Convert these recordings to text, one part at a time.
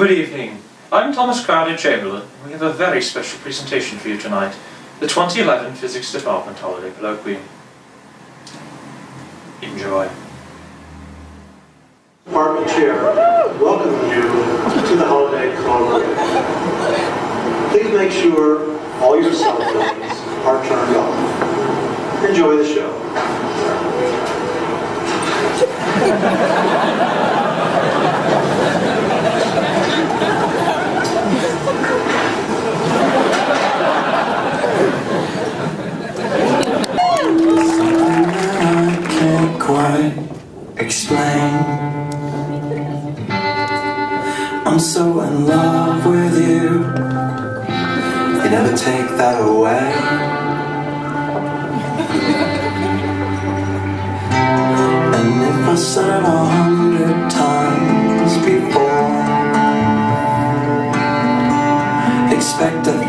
Good evening. I'm Thomas Crowder Chamberlin, and we have a very special presentation for you tonight, the 2011 Physics Department Holiday Colloquium. Enjoy. Department Chair, welcome you to the Holiday Colloquium. Please make sure all your cell phones are turned off. Enjoy the show. quite explain. I'm so in love with you. You never take that away. And if I said it a hundred times before, expect a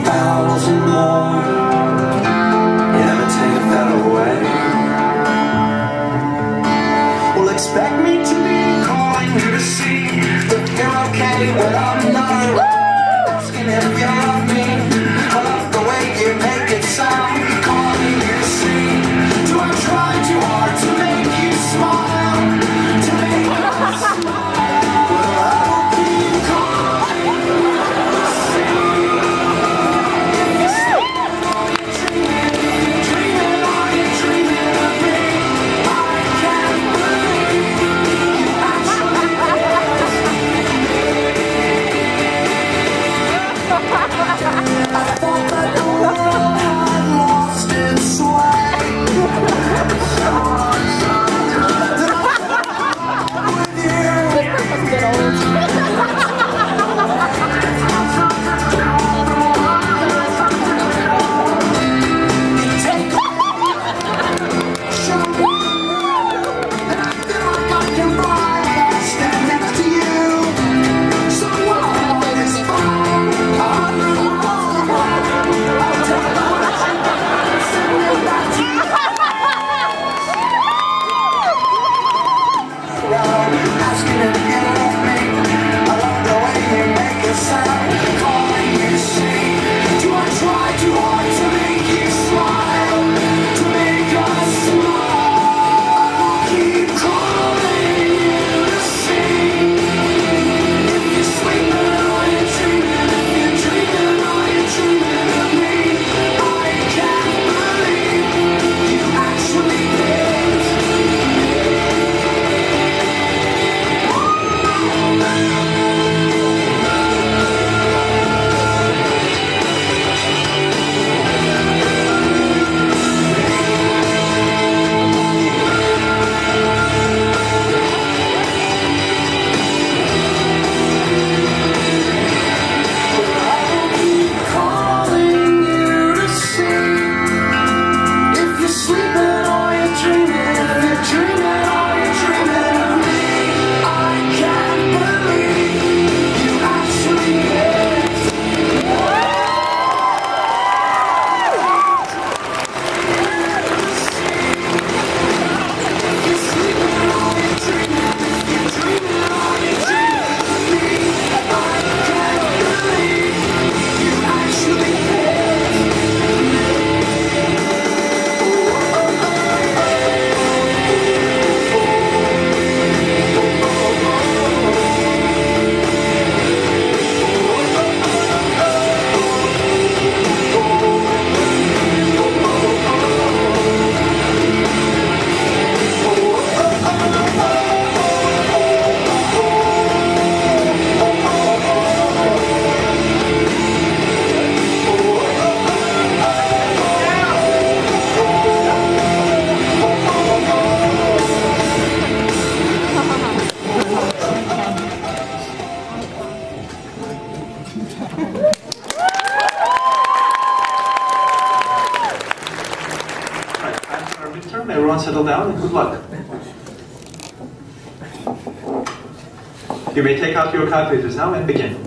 your calculators now and begin.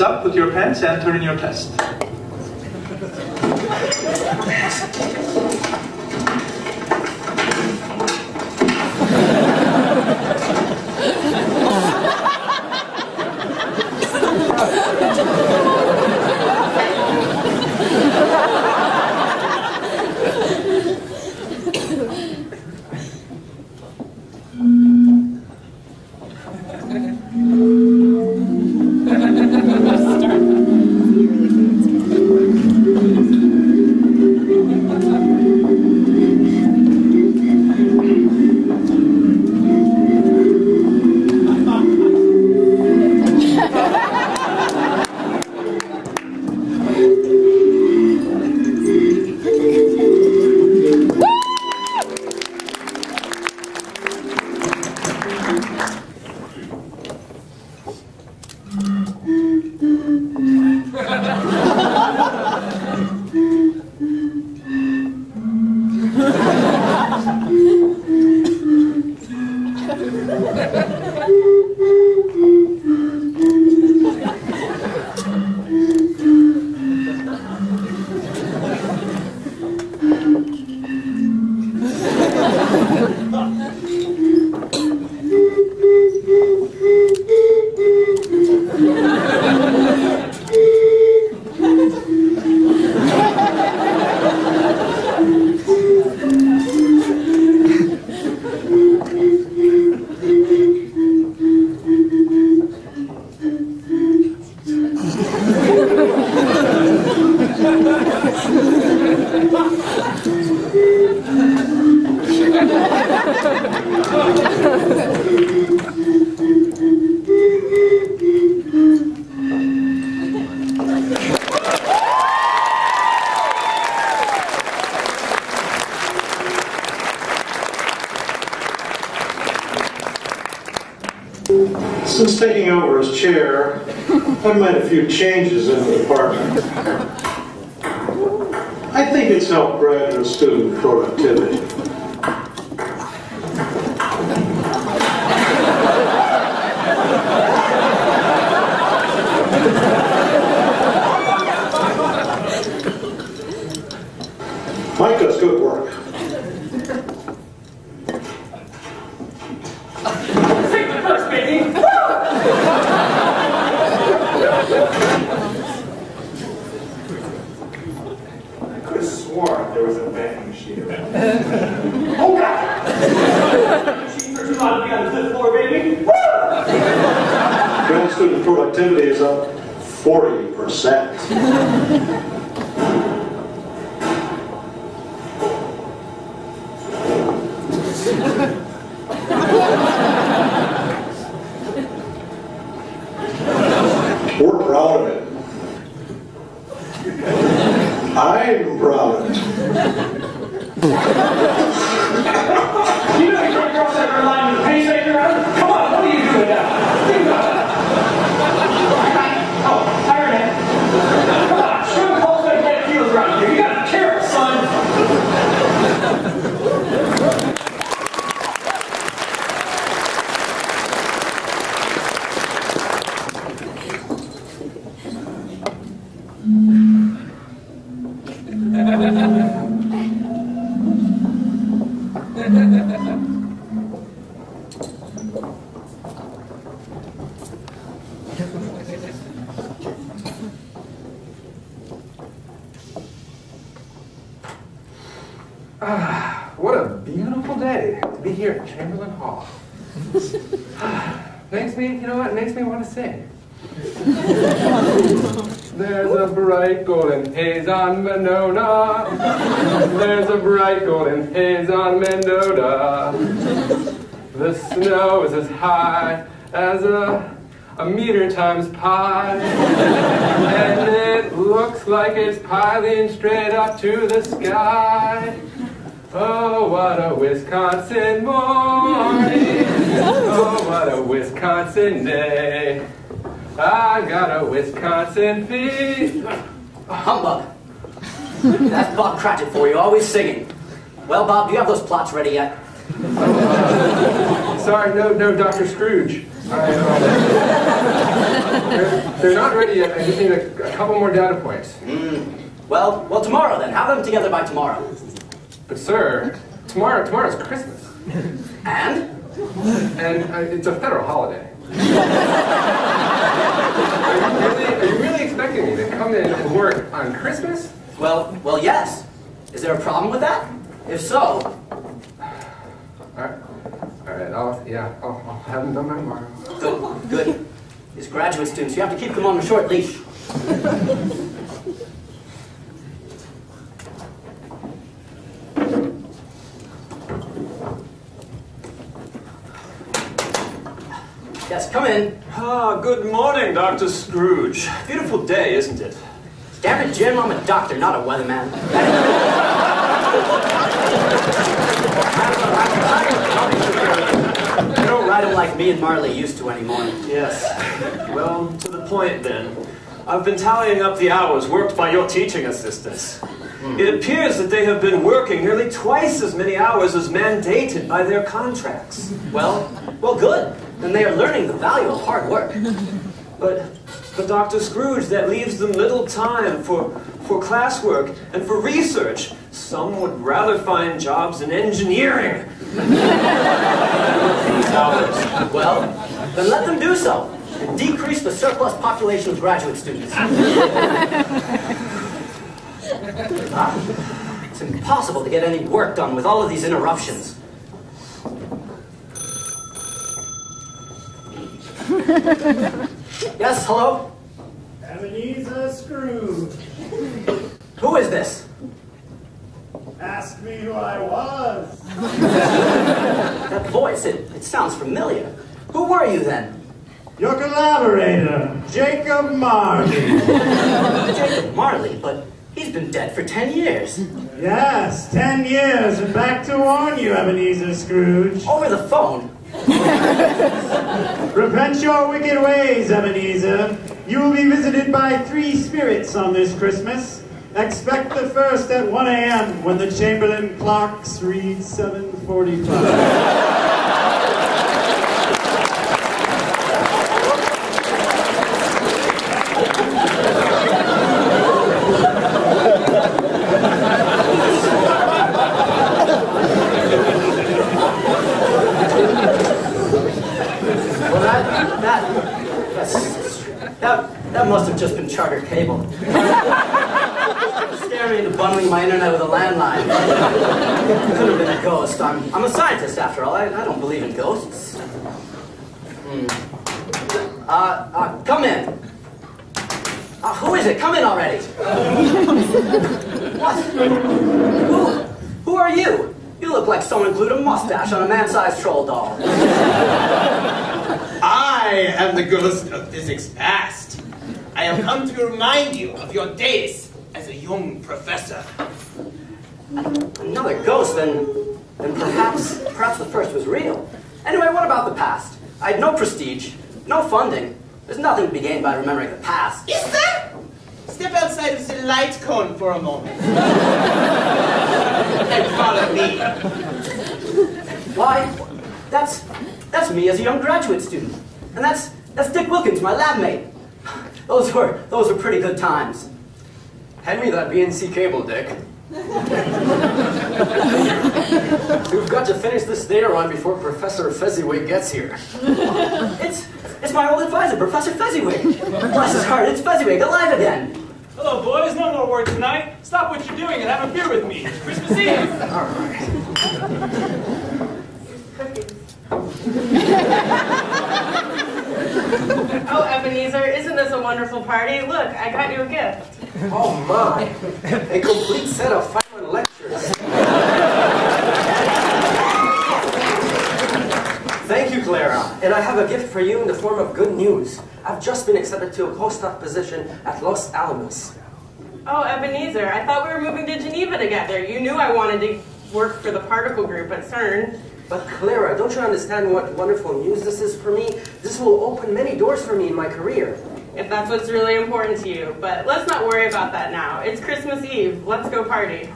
up, with your pants and turn in your test. there was a vending machine around. oh God! Cheeseburgers to be on the fifth floor, baby. Woo! Student productivity is up 40%. Wisconsin feet. Humbug. That's Bob Cratchit for you, always singing. Well, Bob, do you have those plots ready yet? Sorry, no, no, Dr. Scrooge. I, they're, they're not ready yet. I just need a, a couple more data points. Well, well, tomorrow then. Have them together by tomorrow. But sir, tomorrow, tomorrow's Christmas, And? and uh, it's a federal holiday. Are you, really, are you really expecting me to come in and work on Christmas? Well, well, yes. Is there a problem with that? If so, All right, all right. I'll, yeah, I'll, I'll have them done by tomorrow. good, good. These graduate students, you have to keep them on a short leash. Yes, come in. Ah, good morning, Dr. Scrooge. Beautiful day, isn't it? Damn it, Jim, I'm a doctor, not a weatherman. You don't ride them like me and Marley used to anymore. Yes. Well, to the point then. I've been tallying up the hours worked by your teaching assistants. It appears that they have been working nearly twice as many hours as mandated by their contracts. Well, well, good. Then they are learning the value of hard work. But, but Dr. Scrooge, that leaves them little time for, for classwork and for research. Some would rather find jobs in engineering. Well, then let them do so. And decrease the surplus population of graduate students. Ah, it's impossible to get any work done with all of these interruptions. yes, hello? Ebenezer Scrooge. Who is this? Ask me who I was. That voice, it, it sounds familiar. Who were you then? Your collaborator, Jacob Marley. Jacob Marley, but he's been dead for ten years. Yes, ten years and back to warn you, Ebenezer Scrooge. Over the phone. Repent your wicked ways, Ebenezer. You will be visited by three spirits on this Christmas. Expect the first at 1 a.m. when the Chamberlin clocks read 745. Well, that, that, that's, that, that must have just been charter cable. Scaring me into bundling my internet with a landline. Could have been a ghost. I'm, I'm a scientist, after all. I, I don't believe in ghosts. Hmm. Uh, uh, come in. Uh, who is it? Come in already. what? Who, who are you? You look like someone glued a mustache on a man-sized troll doll. I am the ghost of physics past. I have come to remind you of your days as a young professor. Another ghost, then, then perhaps, perhaps the first was real. Anyway, what about the past? I had no prestige, no funding. There's nothing to be gained by remembering the past. Is there? Step outside of the light cone for a moment. and follow me. Why? That's, that's me as a young graduate student. And that's, that's Dick Wilkins, my lab mate. Those were, those were pretty good times. Hand me that BNC cable, Dick. We've got to finish this data run before Professor Fezziwig gets here. It's, it's my old advisor, Professor Fezziwig. Bless his heart, it's Fezziwig, alive again. Hello, boys. No more work tonight. Stop what you're doing and have a beer with me. It's Christmas Eve. Oh, Ebenezer, isn't this a wonderful party? Look, I got you a gift. Oh my! A complete set of Feynman lectures. Thank you, Clara. and I have a gift for you in the form of good news. I've just been accepted to a postdoc position at Los Alamos. Oh, Ebenezer, I thought we were moving to Geneva together. You knew I wanted to work for the particle group at CERN. But Clara, don't you understand what wonderful news this is for me? This will open many doors for me in my career. If that's what's really important to you. But let's not worry about that now. It's Christmas Eve. Let's go party.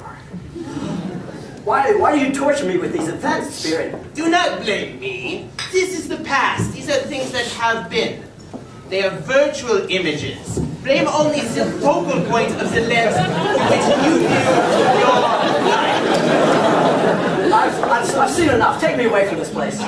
Why, why do you torture me with these events, Spirit? Do not blame me. This is the past. These are things that have been. They are virtual images. Blame only the focal point of the lens through which you view your life. I've, I've, I've seen enough. Take me away from this place.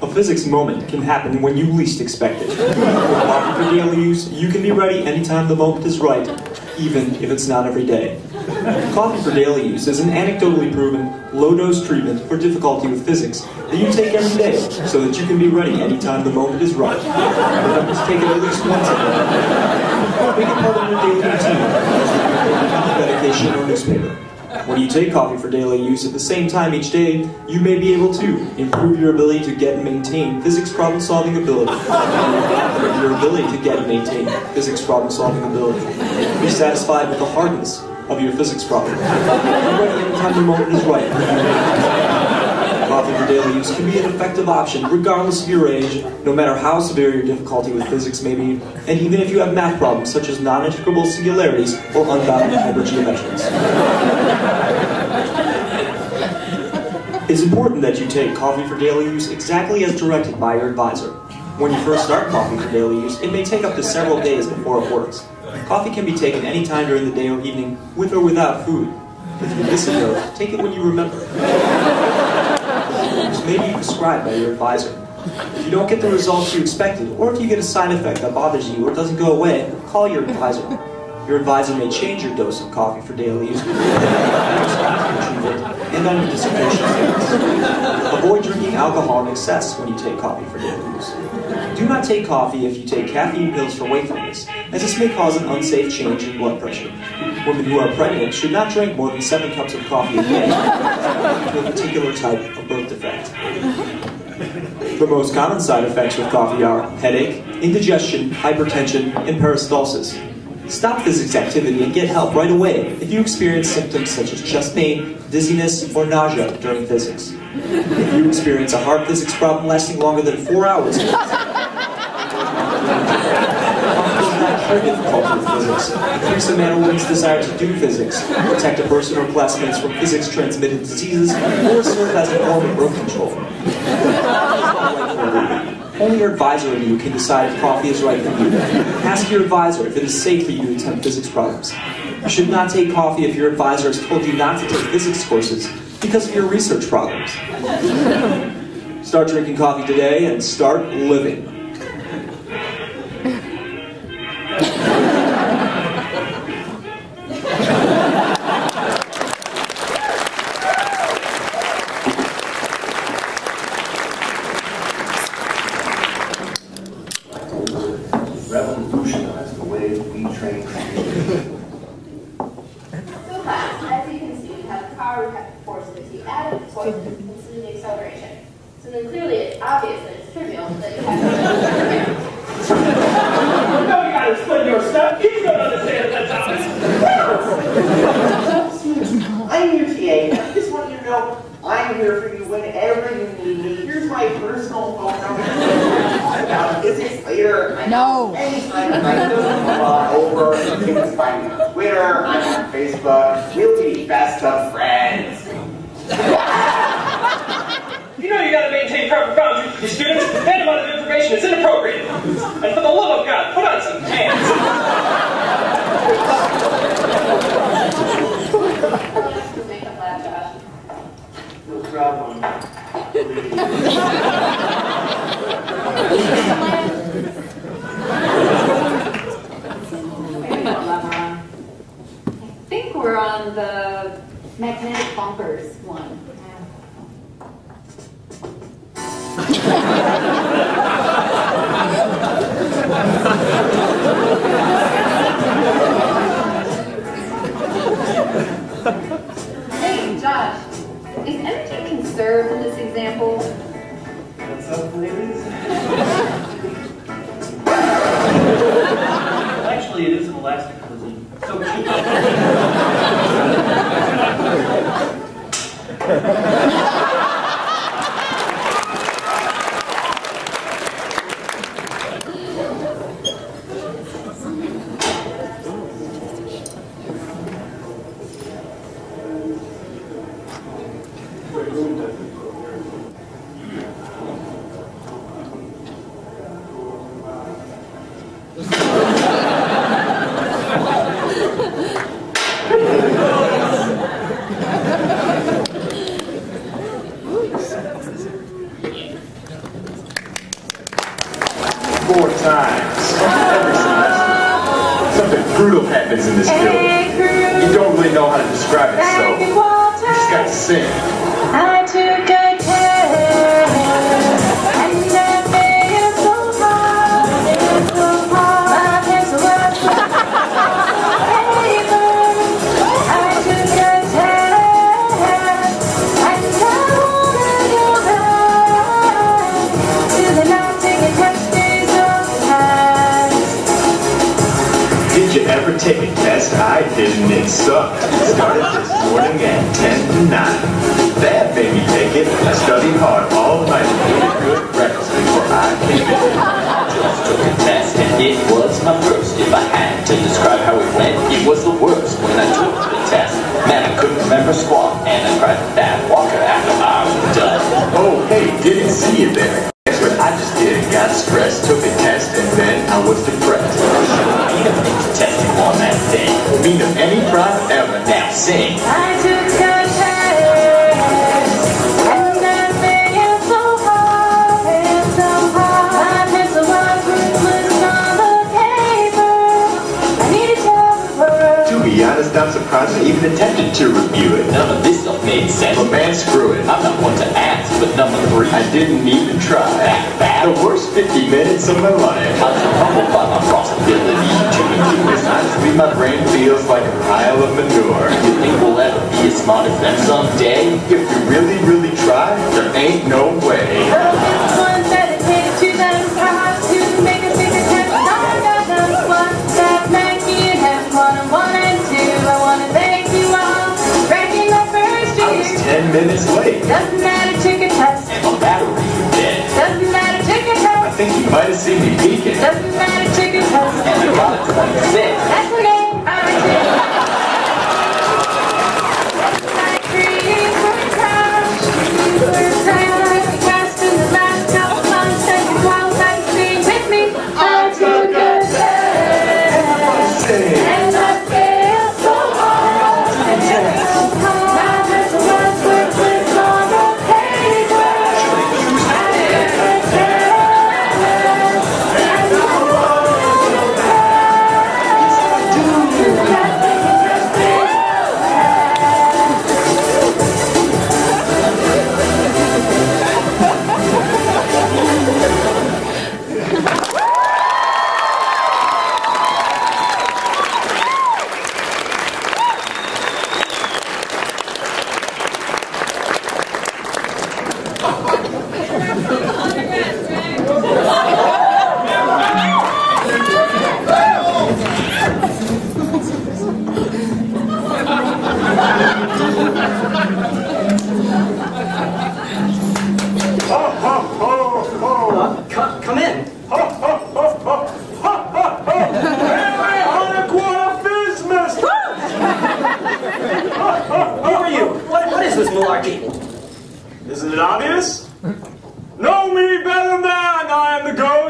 A physics moment can happen when you least expect it. For daily use, you can be ready anytime the moment is right, even if it's not every day. Coffee for daily use is an anecdotally proven, low-dose treatment for difficulty with physics that you take every day so that you can be ready anytime the moment is right. Remember to take it at least once a day. Make it part of your daily routine, medication or newspaper. When you take coffee for daily use at the same time each day, you may be able to improve your ability to get and maintain physics problem solving ability. your ability to get and maintain physics problem solving ability. Be satisfied with the hardness of your physics problem. Ready anytime the moment is right. Coffee for daily use can be an effective option regardless of your age, no matter how severe your difficulty with physics may be, and even if you have math problems such as non-integrable singularities or unbounded hypergeometries. It's important that you take coffee for daily use exactly as directed by your advisor. When you first start coffee for daily use, it may take up to several days before it works. Coffee can be taken any time during the day or evening, with or without food. If you miss a dose, take it when you remember. This may be prescribed by your advisor. If you don't get the results you expected, or if you get a side effect that bothers you or doesn't go away, call your advisor. Your advisor may change your dose of coffee for daily use and under dissertation status. Avoid drinking alcohol in excess when you take coffee for use. Do not take coffee if you take caffeine pills for wakefulness, as this may cause an unsafe change in blood pressure. Women who are pregnant should not drink more than seven cups of coffee a day for a particular type of birth defect. The most common side effects with coffee are headache, indigestion, hypertension, and peristalsis. Stop physics activity and get help right away if you experience symptoms such as chest pain, dizziness, or nausea during physics. If you experience a hard physics problem lasting longer than four hours, difficulty with physics, increase the man or woman's desire to do physics, protect a person or classmates from physics-transmitted diseases, or serve as a form of birth control. Only your advisor and you can decide if coffee is right for you. Ask your advisor if it is safe for you to attempt physics problems. You should not take coffee if your advisor has told you not to take physics courses because of your research problems. Start drinking coffee today and start living.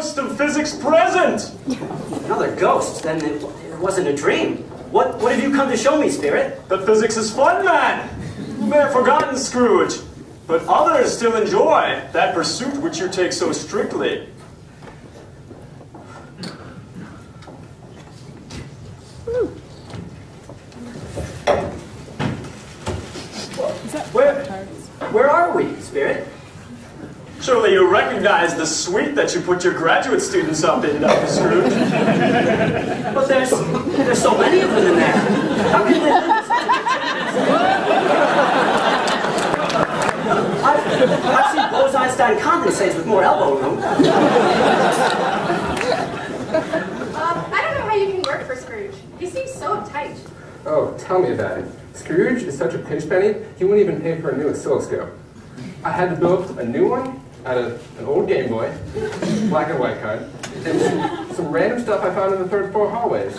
ghost of physics present! Another ghost? Then it, it wasn't a dream. What, what have you come to show me, Spirit? That physics is fun, man! You may have forgotten, Scrooge, but others still enjoy that pursuit which you take so strictly. Surely you recognize the suite that you put your graduate students up in, Dr. Scrooge. but there's, there's so many of them in there. How can they I've, I've seen Bose Einstein condensates with more elbow room. um, I don't know how you can work for Scrooge. He seems so uptight. Oh, tell me about it. Scrooge is such a pinch penny, he wouldn't even pay for a new oscilloscope. I had to build a new one, out of an old Game Boy, black and white kind, and some, random stuff I found in the third floor hallways.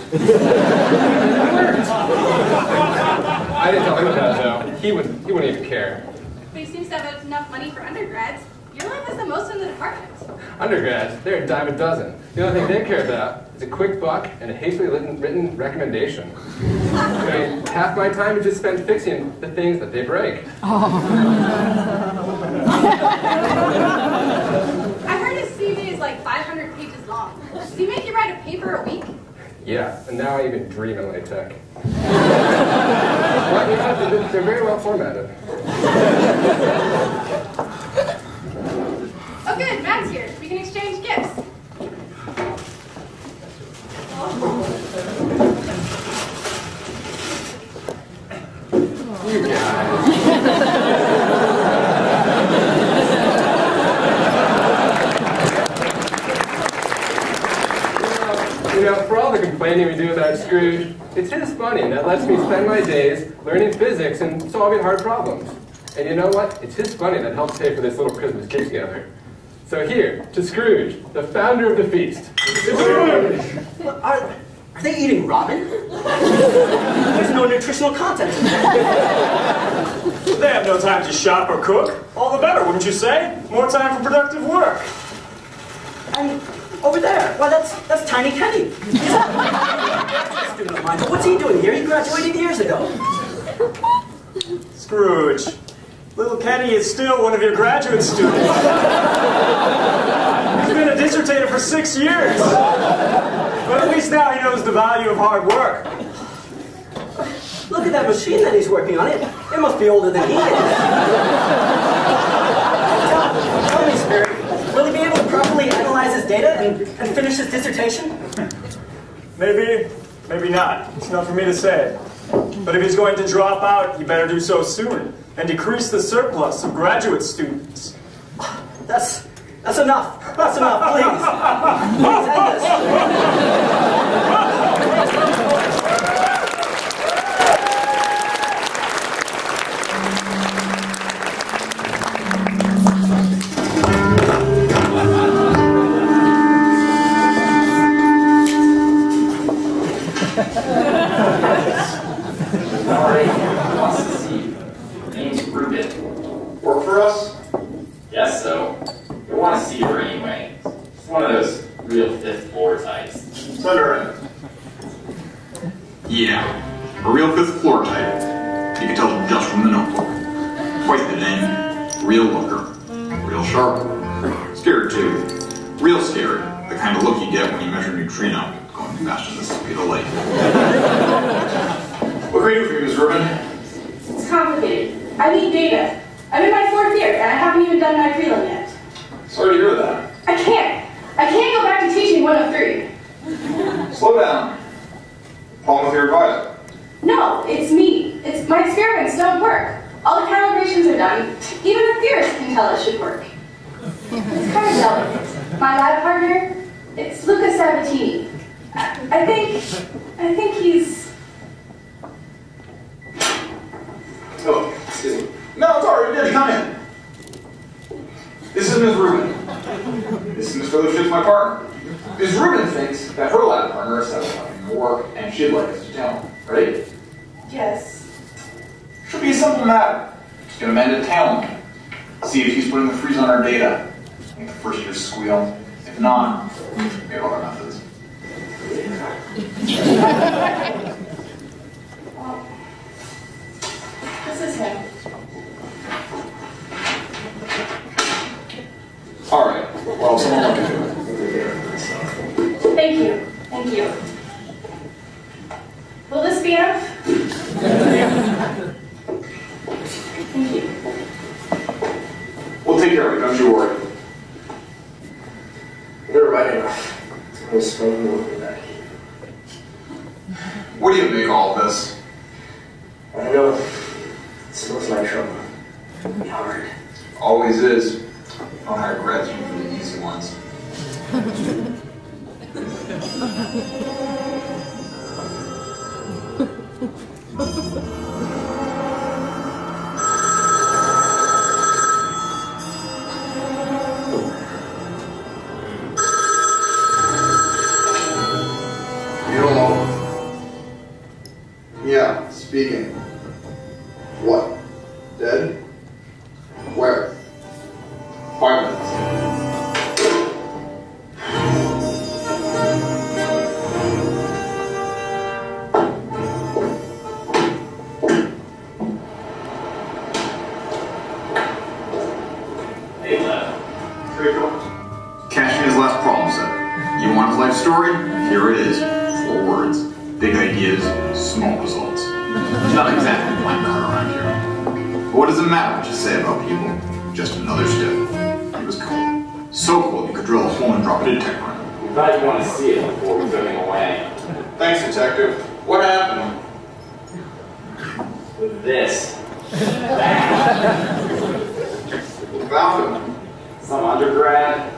I didn't tell him it though. He would he wouldn't even care. But he seems to have enough money for undergrads. Your life has the most in the department. Undergrads, they're a dime a dozen. The only thing they care about is a quick buck and a hastily written, written recommendation. I mean, half my time is just spent fixing the things that they break. Oh. I heard his CV is like 500 pages long. Does he make you write a paper a week? Yeah, and now I even dream in LaTeX. well, you know, they're, they're very well formatted. Oh good, Matt's here. We can exchange gifts. You know, for all the complaining we do about Scrooge, it's his money that lets me spend my days learning physics and solving hard problems. And you know what? It's his money that helps pay for this little Christmas get together. So here, to Scrooge, the founder of the feast. Are, are they eating robin? There's no nutritional content. They have no time to shop or cook. All the better, wouldn't you say? More time for productive work. And over there, well, that's that's Tiny Kenny. He's a student of mine. But what's he doing here? He graduated years ago. Scrooge, little Kenny is still one of your graduate students. He's been a dissertator for six years. But at least now he knows the value of hard work. Look at that machine that he's working on. It it must be older than he is. tell, tell me, Spirit, will he be able to properly analyze his data and, and finish his dissertation? Maybe, maybe not. It's not for me to say. But if he's going to drop out, he better do so soon and decrease the surplus of graduate students. That's that's enough. That's enough. Please, please end this. Story? Here it is. Four words. Big ideas, small results. Not exactly blank card around here. But what does it matter what you say about people? Just another step. He was cool. So cool you could drill a hole and drop a detector in. We thought you want to see it before we took him away. Thanks, detective. What happened? With this. Found him. Some undergrad.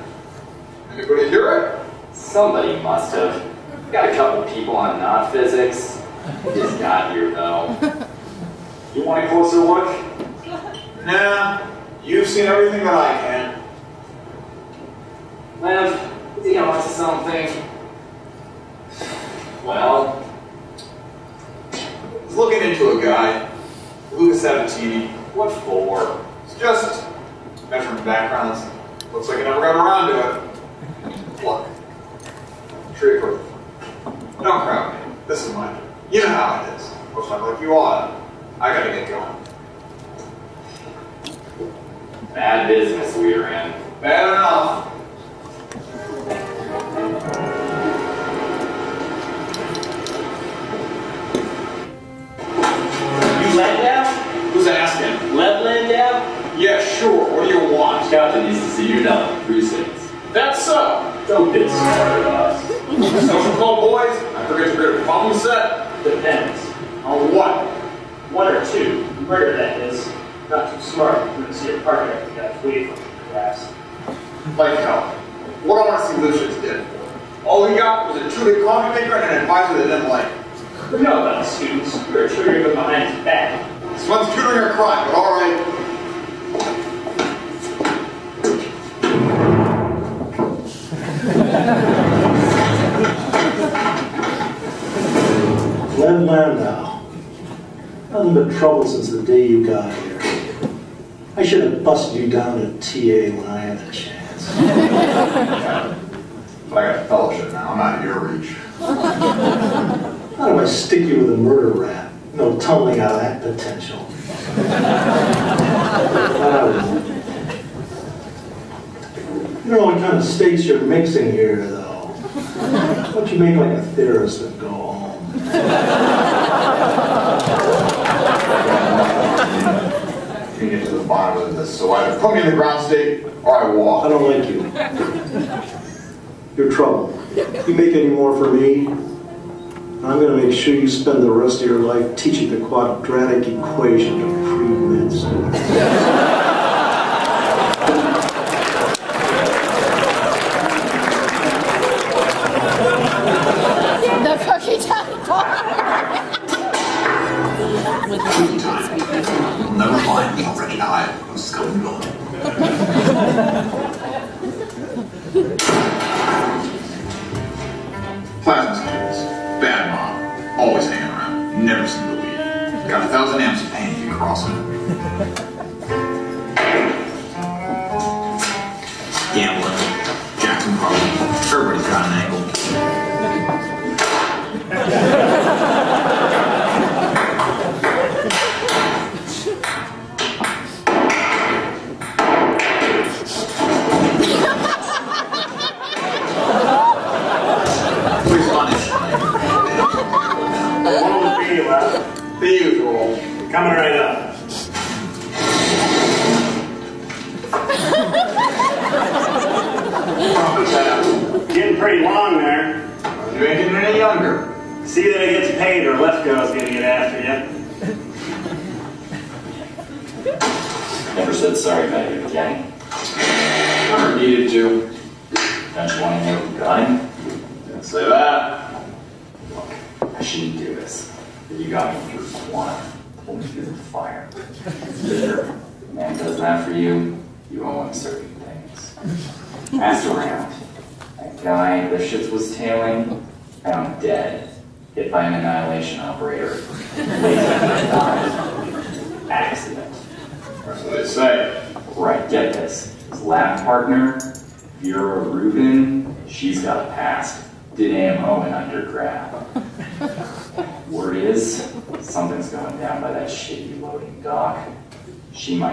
Anybody hear it? Somebody must have. Got a couple people on not physics. Just got here though. You want a closer look? Nah. You've seen everything that I can. Lev, he on to something? Well, I was looking into a guy, Luca Sabatini. What for? It's just measuring backgrounds. Looks like I never got around to it. Look, proof. Don't crowd me. This is mine. You know how it is. Looks like like you ought. I gotta get going. Bad business we are in. Bad enough. You Landau? Who's asking? Lev Landau? Yeah, sure. What do you want? Captain needs to see you down in precincts. That's uh, so. Don't get smart at us. Social call, boys. I forget to grab a problem set. Depends. On what? One or two. Murder, that is. Not too smart. You wouldn't see a partner if you got away from the grass. Like hell. What I want to see Lipschitz did. All he got was a two-day coffee maker and an advisor that didn't like. We know about the students. We were tutoring them behind his back. This one's tutoring a crime, but all right. Lev Landau. Nothing but trouble since the day you got here. I should have busted you down to TA when I had the chance. I got fellowship now. I'm out of your reach. How do I stick you with a murder rap? No tumbling out of that potential. You know what kind of steaks you're mixing here, though. Why don't you make like a theorist and go home? You get to the bottom of this, so either put me in the ground state or I walk. I don't like you. You're trouble. If You make any more for me, I'm gonna make sure you spend the rest of your life teaching the quadratic equation to pre-med students. to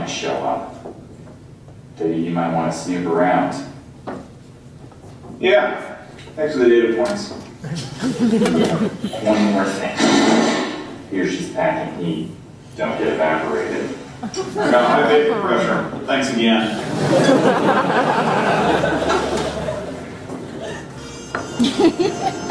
might show up. You might want to snoop around. Yeah, thanks for the data points. One more thing. He or she's packing heat. Don't get evaporated. Got high vapor pressure. Thanks again.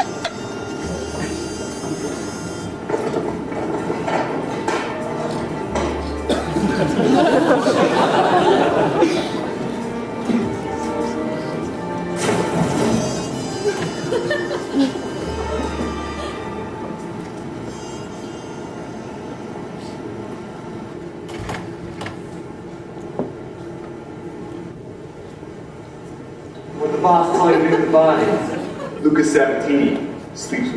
Lucas seventeen. Sleeps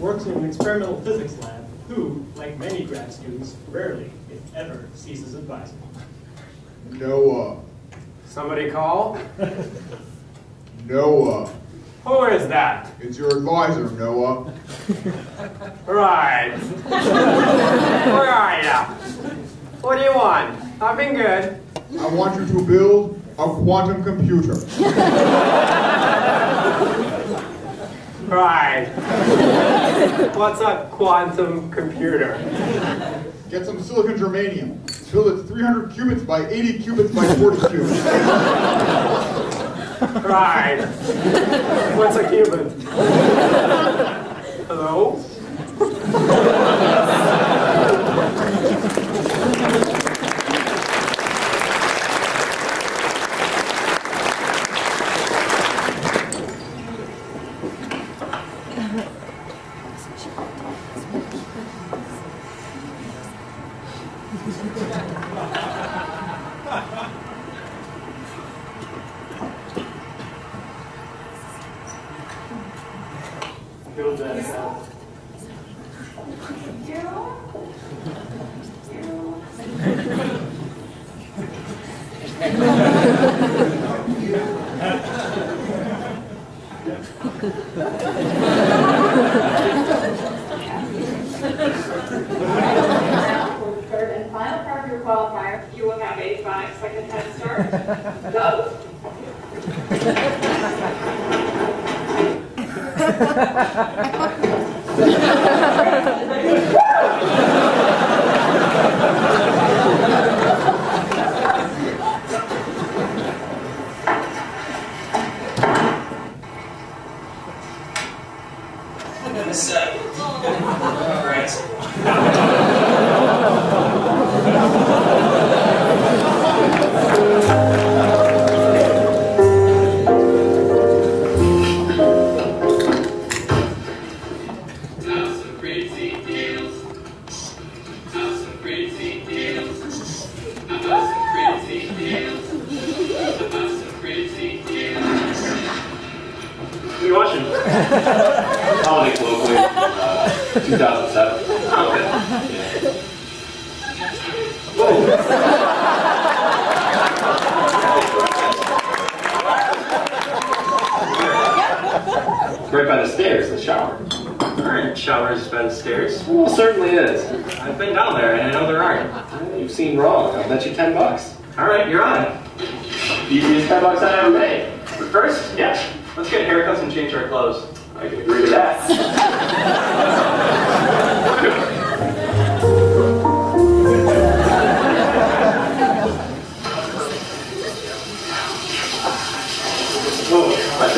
Works in an experimental physics lab who, like many grad students, rarely, if ever, sees his advisor. Noah. Somebody call? Noah. Who is that? It's your advisor, Noah. right. Where are you? What do you want? I've been good. I want you to build a quantum computer. Right. What's a quantum computer? Get some silicon germanium. Fill it 300 qubits by 80 qubits by 40 qubits. Right. What's a qubit? Hello?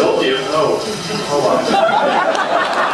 Told you. Oh, hold on.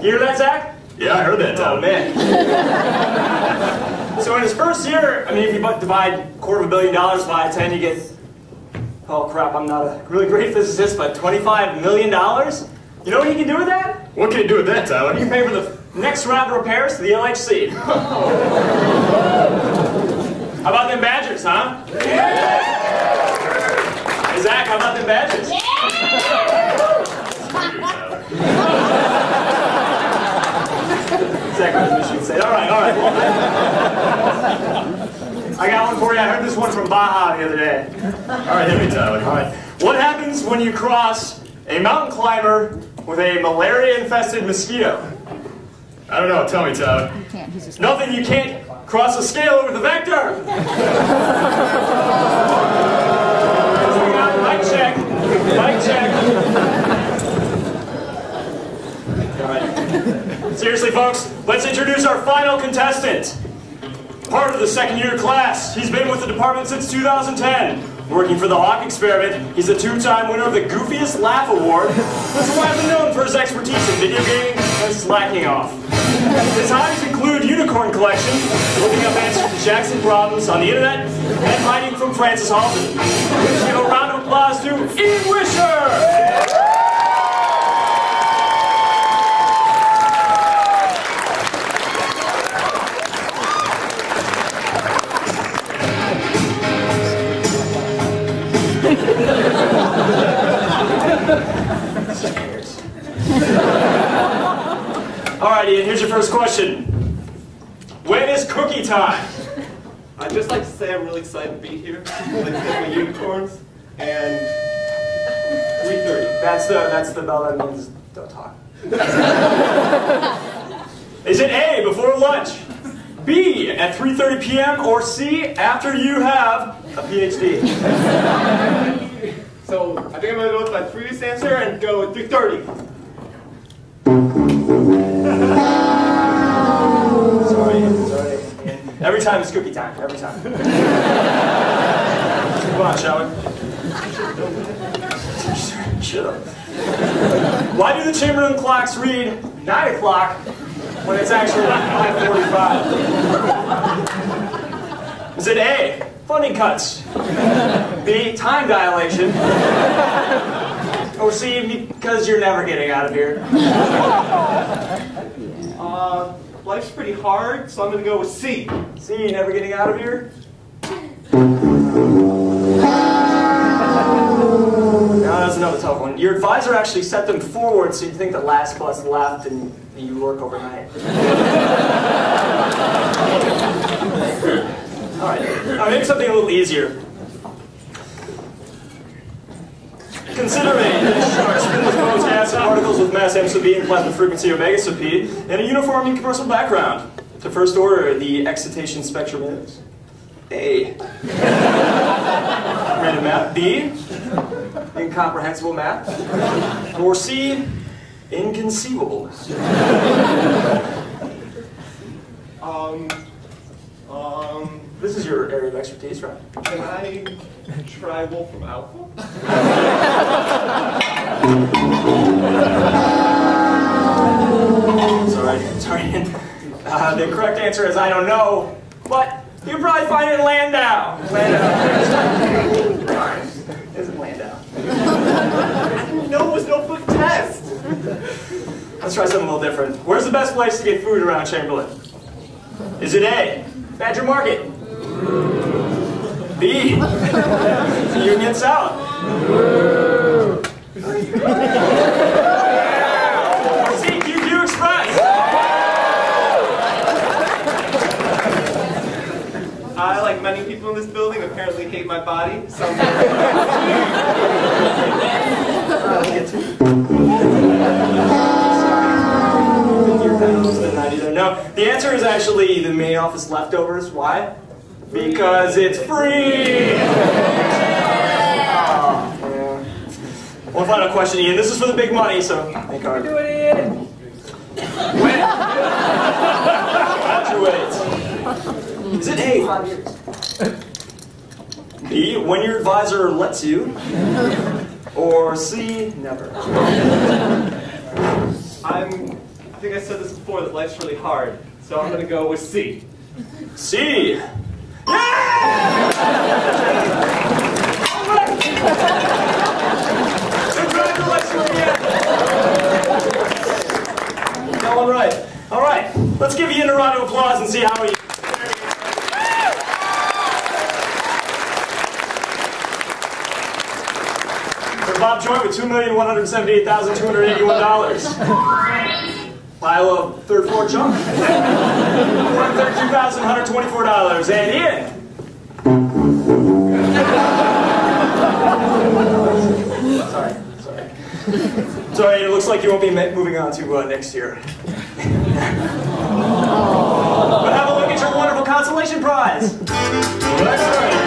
You hear that, Zach? Yeah, I heard that, Oh, man. so in his first year, I mean, if you divide quarter of a billion dollars by 10, you get, oh crap, I'm not a really great physicist, but $25 million? You know what he can do with that? What can you do with that, Tyler? He can pay for the next round of repairs to the LHC. How about them Badgers, huh? Hey, Zach, how about them Badgers? Zach was Michigan State. All right, all right. I got one for you. I heard this one from Baja the other day. All right, hit me, Tyler. All right. What happens when you cross a mountain climber with a malaria-infested mosquito? I don't know. Tell me, Todd. You can't. Nothing. You can't cross a scale with a vector. Mic check. Mic check. All right. Seriously, folks, let's introduce our final contestant. Part of the second year class. He's been with the department since 2010. Working for the HAWC Experiment, he's a two-time winner of the Goofiest Laugh Award. He's widely known for his expertise in video gaming and slacking off. His hobbies include unicorn collection, looking up answers to Jackson problems on the internet, and hiding from Francis Halzen. Please give a round of applause to Ian Wisher! All right, Ian, here's your first question. When is cookie time? I'd just like to say I'm really excited to be here. Like to thank my unicorns and 3.30. That's the that's the bell that means don't talk. Is it A before lunch, B at 3:30 p.m. or C after you have a PhD? So I think I'm gonna go with my previous answer and go with 3.30. Sorry, sorry. Every time it's cookie time. Every time. Come on, shall we? Shut up. Why do the Chamberlin clocks read 9 o'clock when it's actually 545? Is it A, funding cuts? B, time dilation? Or C, because you're never getting out of here? Uh, life's pretty hard, so I'm gonna go with C. C, you never getting out of here? Now that's another tough one. Your advisor actually set them forward so you think the last bus left and you work overnight. Alright, I'll make something a little easier. Consider a shark spin with most particles with mass M sub B and plasma frequency omega sub P and a uniform incompressible background. To first order, the excitation spectrum is A. Random math. B. Incomprehensible math. Or C. Inconceivable. Um, um, This is your area of expertise, right? can I try Wolfram Alpha? Sorry, sorry. Uh, the correct answer is I don't know, but you'll probably find it in Landau. Landau. Isn't Landau. No, it was no book test. Let's try something a little different. Where's the best place to get food around Chamberlin? Is it A, Badger Market? B, Union South? Express? I, like many people in this building, apparently hate my body. So No, the answer is actually the main office leftovers. Why? Because it's free! Yeah. One final question, Ian. This is for the big money, so think hard. Do it, Ian! When? Graduate. Is it A, five years? B, when your advisor lets you? Or C, never? I'm. I think I said this before that life's really hard. So I'm gonna go with C. C. All right. All right. Let's give Ian a round of applause and see how he. For Bob Joint with two million one hundred seventy-eight thousand two hundred eighty-one dollars. Pile of third floor junk. One thirty-two thousand one hundred twenty-four dollars. And Ian. Sorry, sorry. Sorry, it looks like you won't be moving on to uh, next year. but have a look at your wonderful consolation prize. That's right.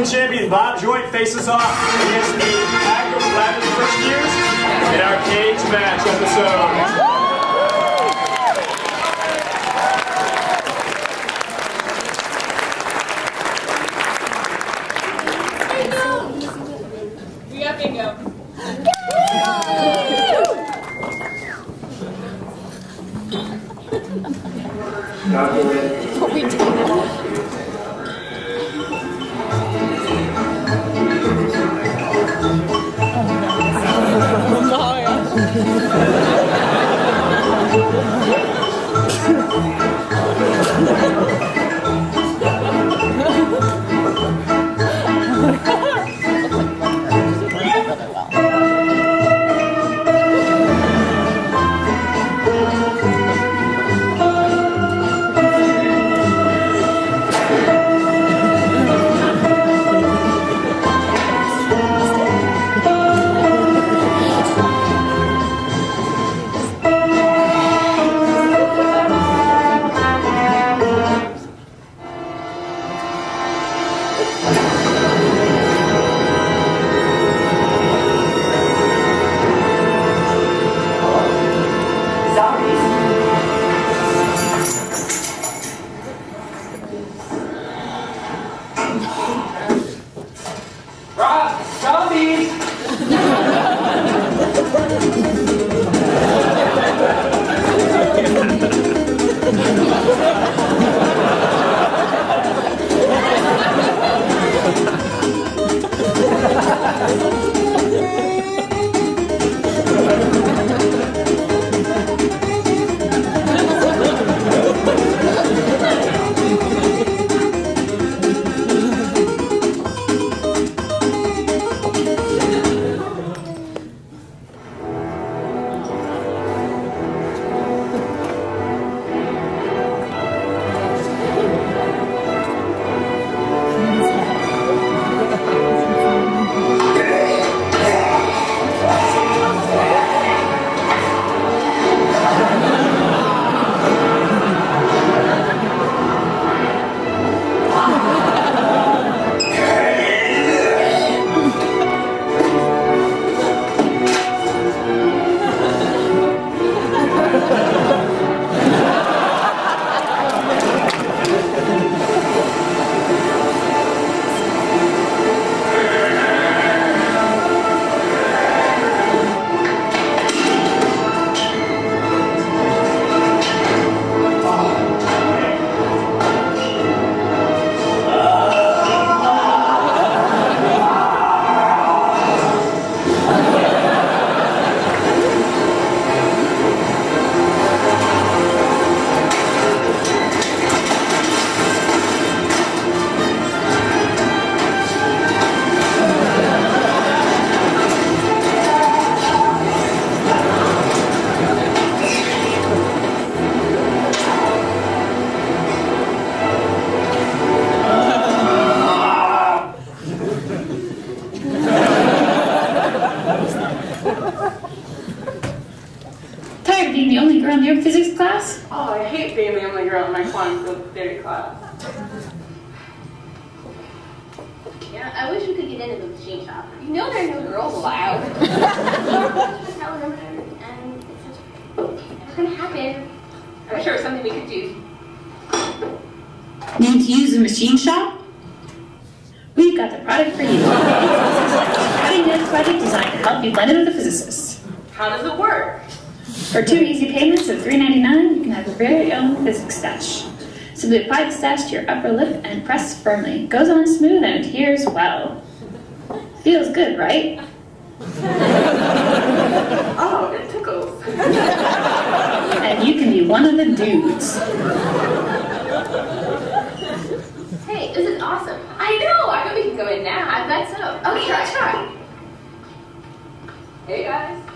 Returning champion Bob Joint faces off against the pack of Rapid First Years in our cage match episode. We got bingo. Being the only girl in your physics class? Oh, I hate being the only girl in my quantum theory class. Yeah, I wish we could get into the machine shop. You know there are no girls allowed. and it's such never gonna happen. I'm sure it's something we could do. Need to use the machine shop? We've got the product for you. Cutting edge project designed to help you blend in with a physicist. How does it work? For two easy payments of $3.99, you can have your very own physics stache. Simply apply the stache to your upper lip and press firmly. Goes on smooth and adheres well. Feels good, right? Oh, it tickles. And you can be one of the dudes. Hey, this is awesome. I know. I know we can go in now. I bet so. Okay, let's try. Hey guys.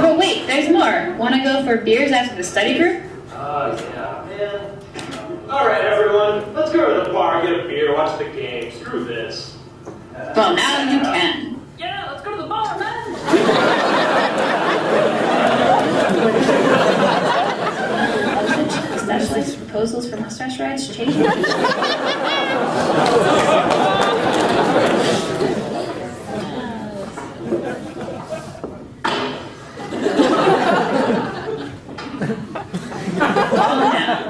But wait, there's more. Want to go for beers after the study group? Oh, yeah, man. All right, everyone. Let's go to the bar, get a beer, watch the game. Screw this. Well, now you can. Yeah, let's go to the bar, man. Stash likes proposals for mustache rides. Change now,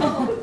あっ。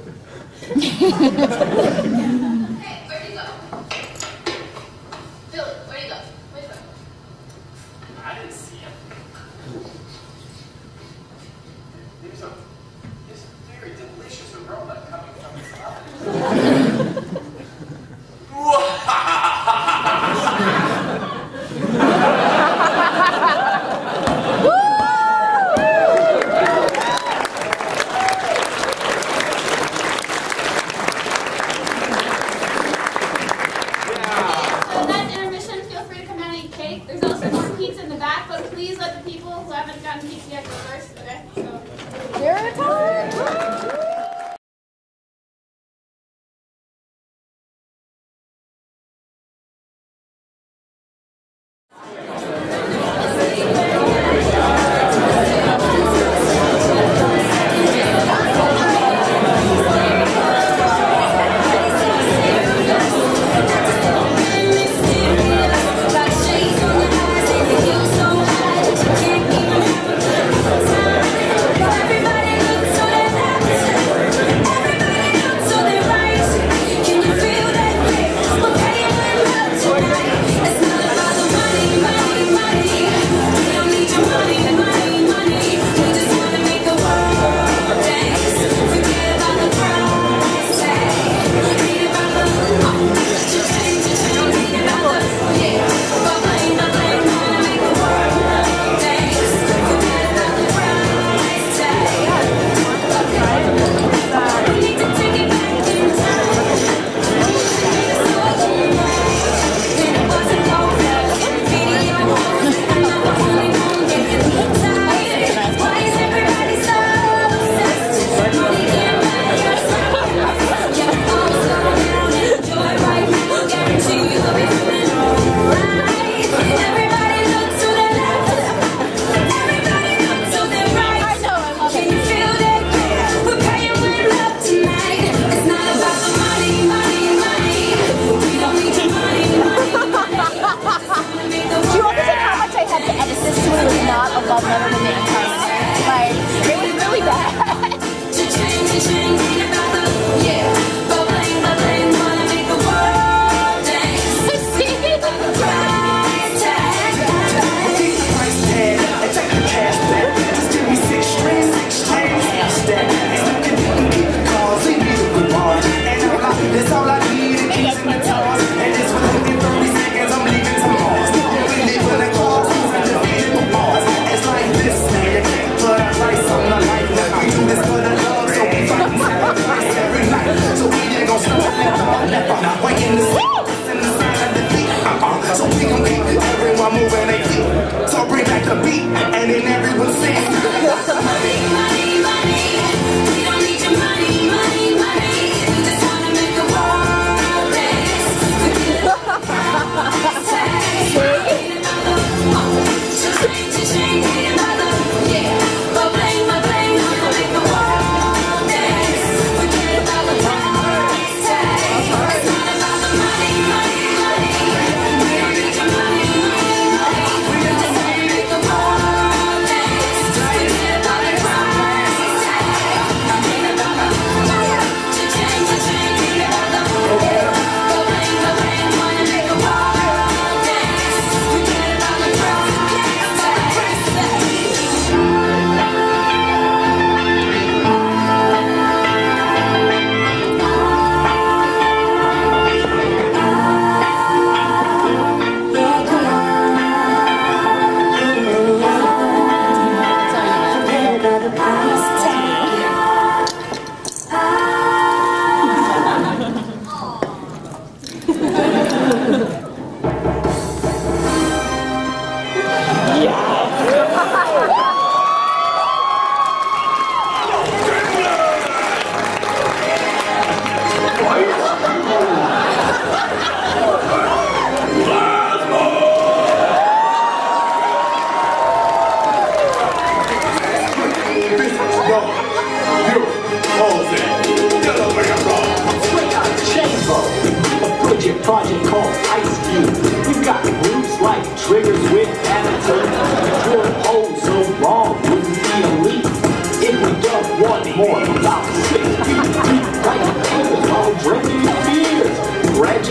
love letter to mankind. Like, it was really bad.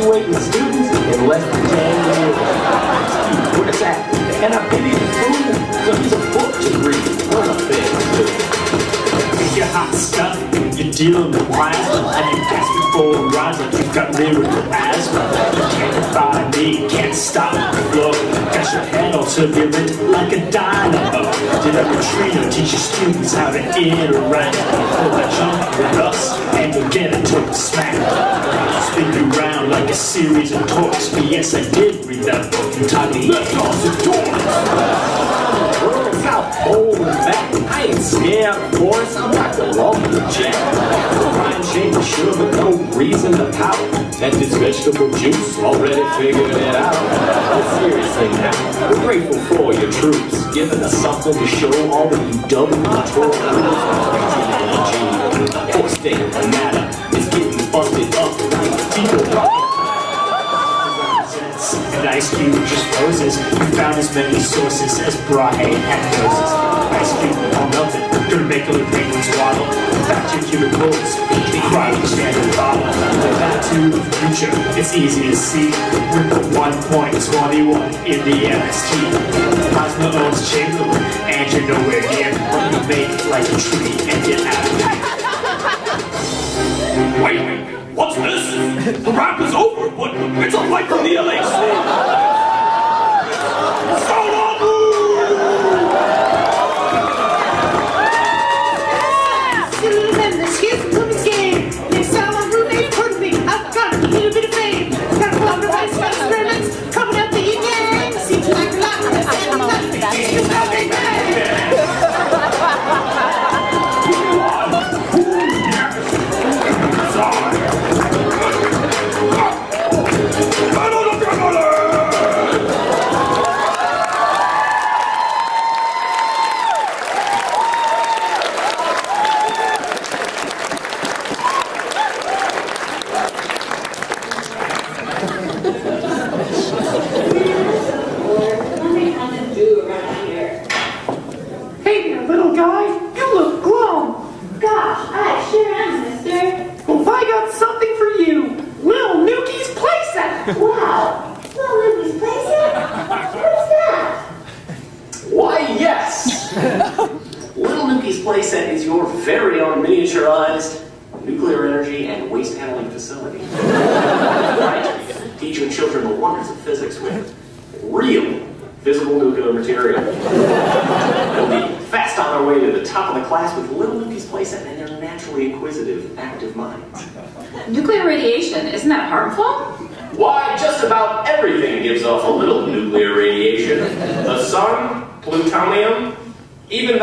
Graduating students in less than 10 years. Steve, where's that? And I pity the fool, so he's a book to read. What a. You're hot stuff, dealing with plasma, and you pass before a rise like you've got lyrical asthma. You can't defy me, can't stop the flow. Got your head all turbulent like a dynamo. Did a neutrino teach your students how to interact? Pull that jump with us, and you'll get a total smack. Spin you round like a series of torques. But yes, I did read that book entitled Left Off the Doors. And back. I ain't scared, of course. I'm not the Walter Jack. Trying shape sure, but no reason to pout. That this vegetable juice already figured it out. But seriously now, we're grateful for your troops, giving us something to show all of you double control The whole state of matter is getting busted up like people. Ice Cube just poses. You found as many sources as Brahe had noses. Ice Cube all melted. Gonna make other penguins waddle. Back to cubicles. They cry with standard bottle. Go back to the future. It's easy to see. With the 1.21 in the MST. Plasma owns Chamberlin. And you're nowhere near. But you make it like a tree and get out of here. Wait, what's this? The rap is over, but it's a fight from the LA Excuse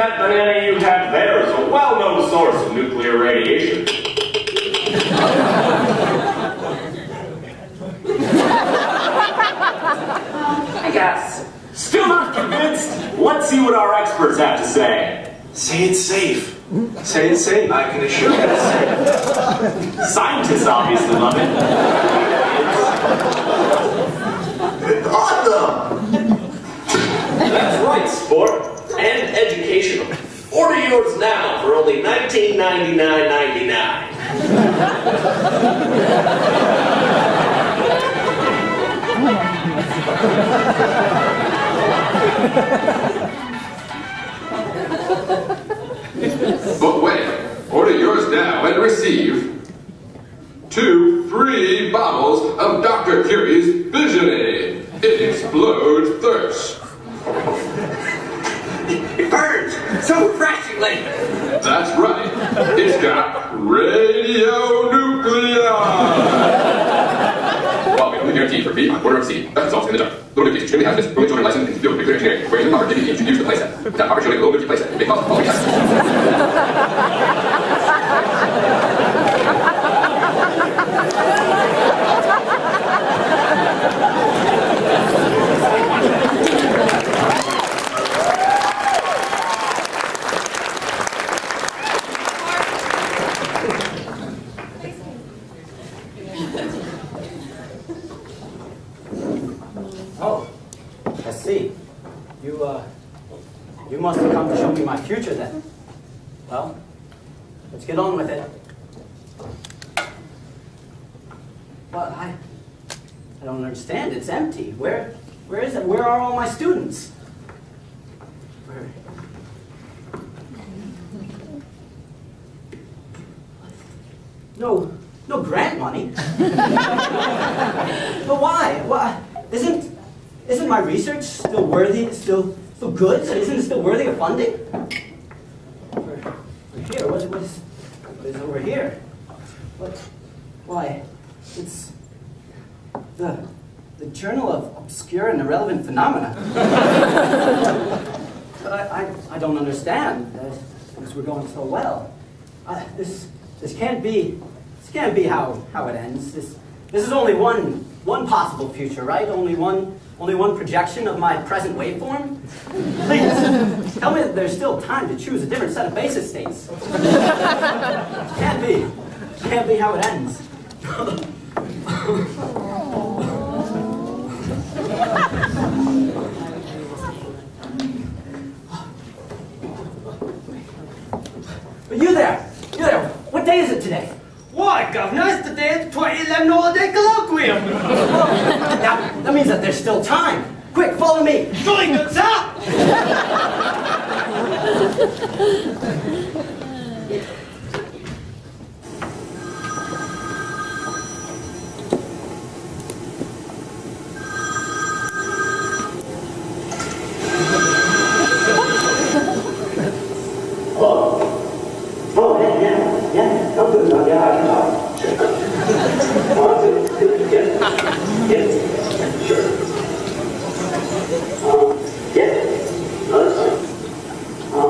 that banana you have there is a well-known source of nuclear radiation. I guess. Still not convinced? Let's see what our experts have to say. Say it's safe. Say it's safe. I can assure you it's safe. Scientists obviously love it. Awesome! That's right, sport. And educational. Order yours now for only $19.99.99. But wait, order yours now and receive two free bottles of Dr. Curie's Vision Aid. It explodes thirst. It burns so refreshingly. That's right. It's got radionuclei. While we only quarter of C, that results in the dark. Low nucleus extremely hazardous, only children licensed in the nuclear engineering, where power giving should use the playset. Without power showing a low playset, may cause Oh, I see. You, uh, you must have come to show me my future then. Well, let's get on with it. But I, I don't understand. It's empty. Where, where is it? Where are all my students? Where? No, no grant money. but why? Why? Isn't, isn't my research still worthy, still, still good? Isn't it still worthy of funding? Over, over here, what, what, is, what is over here? What? Why? It's the, the Journal of Obscure and Irrelevant Phenomena. but I, I, I don't understand. Uh, things were going so well. Uh, this, this can't be, this can't be how, how it ends. This, this is only one, one possible future, right? Only one, only one projection of my present waveform? Please, tell me that there's still time to choose a different set of basis states. can't be, can't be how it ends. But you there, you there, what day is it today? Why, Governor, it's the day of the 2011 Holiday Colloquium. that, that means that there's still time. Quick, follow me. Going good, sir. Oh, yeah, yeah, yeah. I'm good enough. Yeah, I can talk. Sure. One, two, three, yeah. Yeah. Sure. Um, yeah. No, that's fine. Um,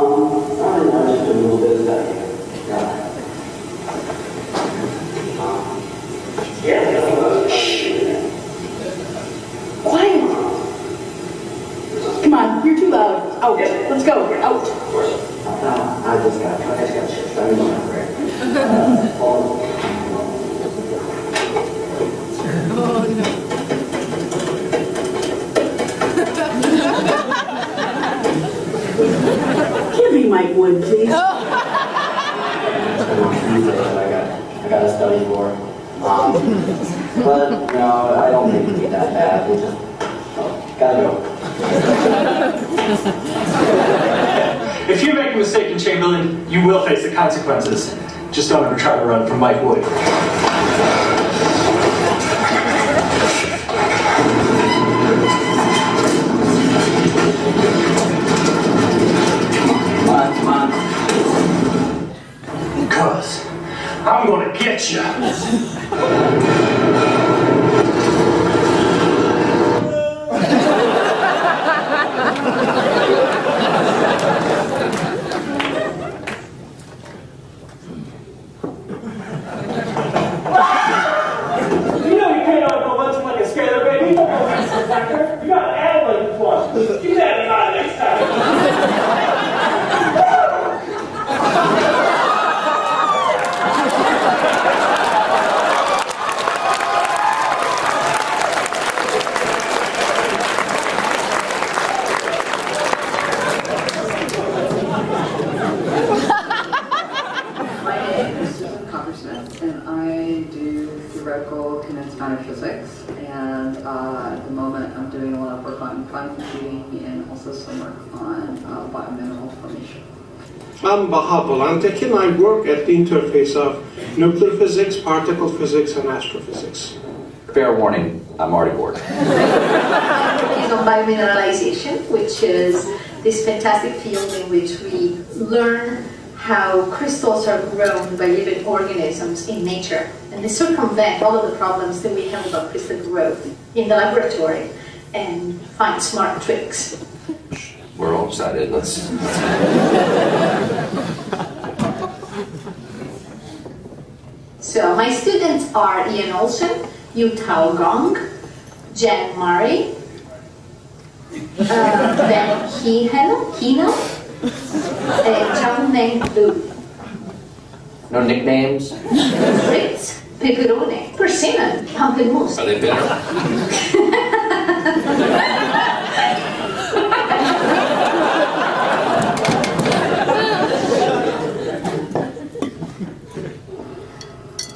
I don't know, just a little bit of that. Yeah. Um, yeah. Shh. Quiet. Come on, you're too loud. Let's go. Out. No, I just got, I just got shit. I don't know. Uh, all- Give me Mike Wood, please. I got, I got to study for. Um, but no, I don't think it'd be that bad. We just oh, gotta go. If you make a mistake in Chamberlin, you will face the consequences. Just don't ever try to run from Mike Wood. Cuz I'm gonna get. You know you can't open a lunch like a scaler, baby. You got an animal in this one. Keep that in mind next time. My name is Susan Coppersmith, and I do theoretical condensed matter physics. And uh, at the moment, I'm doing a lot of work on quantum computing and also some work on uh, biomineral formation. I'm Baha Balantekin and I work at the interface of nuclear physics, particle physics, and astrophysics. Fair warning, I'm already bored. is on biomineralization, which is this fantastic field in which we learn how crystals are grown by living organisms in nature. And they circumvent all of the problems that we have about crystal growth in the laboratory and find smart tricks. We're all excited. Let's. So my students are Ian Olson, Yu Tao Gong, Jen Murray, uh, Ben Hino, Hino, and Chang Meng Lu. No nicknames? Fritz, Pepperoni, Persimmon, Pamplemousse. Are they bitter?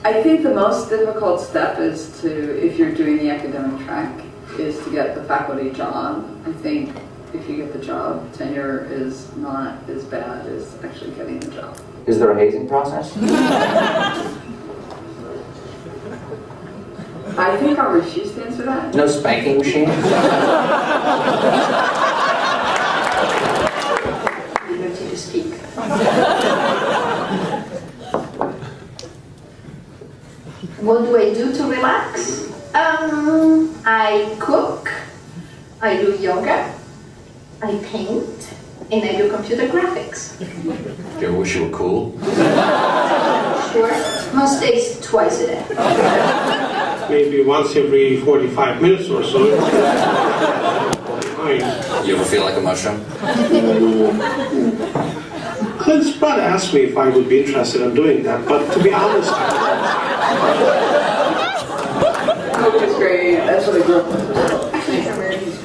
I I think the most difficult step is to, if you're doing the academic track, is to get the faculty job. I think if you get the job, tenure is not as bad as actually getting the job. Is there a hazing process? I think our refuse to answer that. No spanking machine? What do I do to relax? Um, I cook, I do yoga, I paint, and I do computer graphics. Do you ever wish you were cool? Sure. Most days, twice a day. Maybe once every 45 minutes or so. Fine. You ever feel like a mushroom? Clint's brother asked me if I would be interested in doing that, but to be honest, Coke is great. That's what I grew up with. Actually,